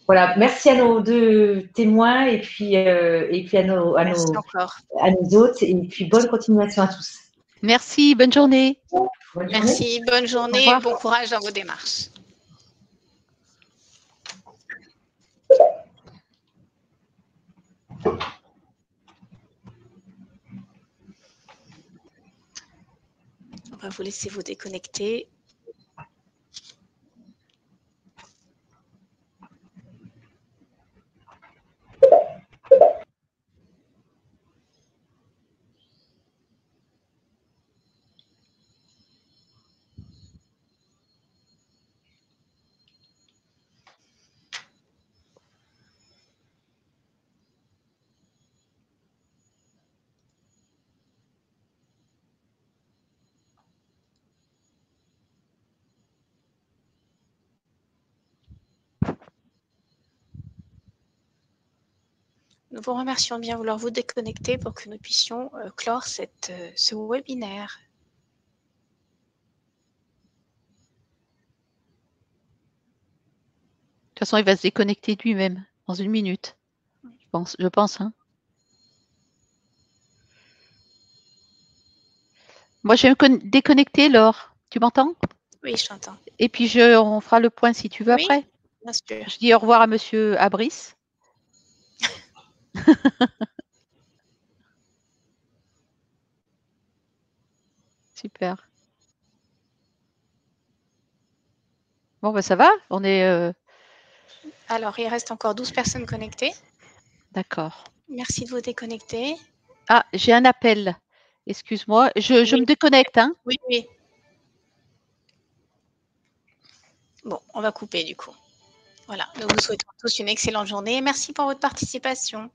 Voilà, merci à nos deux témoins et puis, euh, et puis à, nos, à, nos, à nous autres. Et puis bonne continuation à tous. Merci, bonne journée. merci, bonne journée, bon courage dans vos démarches. On va vous laisser vous déconnecter. Vous remercions bien vouloir vous déconnecter pour que nous puissions euh, clore cette, euh, ce webinaire. De toute façon, il va se déconnecter lui-même dans une minute. Je pense, je pense. Hein. Moi, je vais me déconnecter, Laure. Tu m'entends? Oui, je t'entends. Et puis, je, on fera le point si tu veux après. Bien sûr. Je dis au revoir à Monsieur Abris. Super. Bon, ben ça va On est. Euh, Alors, il reste encore 12 personnes connectées. D'accord. Merci de vous déconnecter. Ah, j'ai un appel. Excuse-moi. Je, me déconnecte. Hein oui, oui. Bon, on va couper du coup. Voilà, nous vous souhaitons tous une excellente journée merci pour votre participation.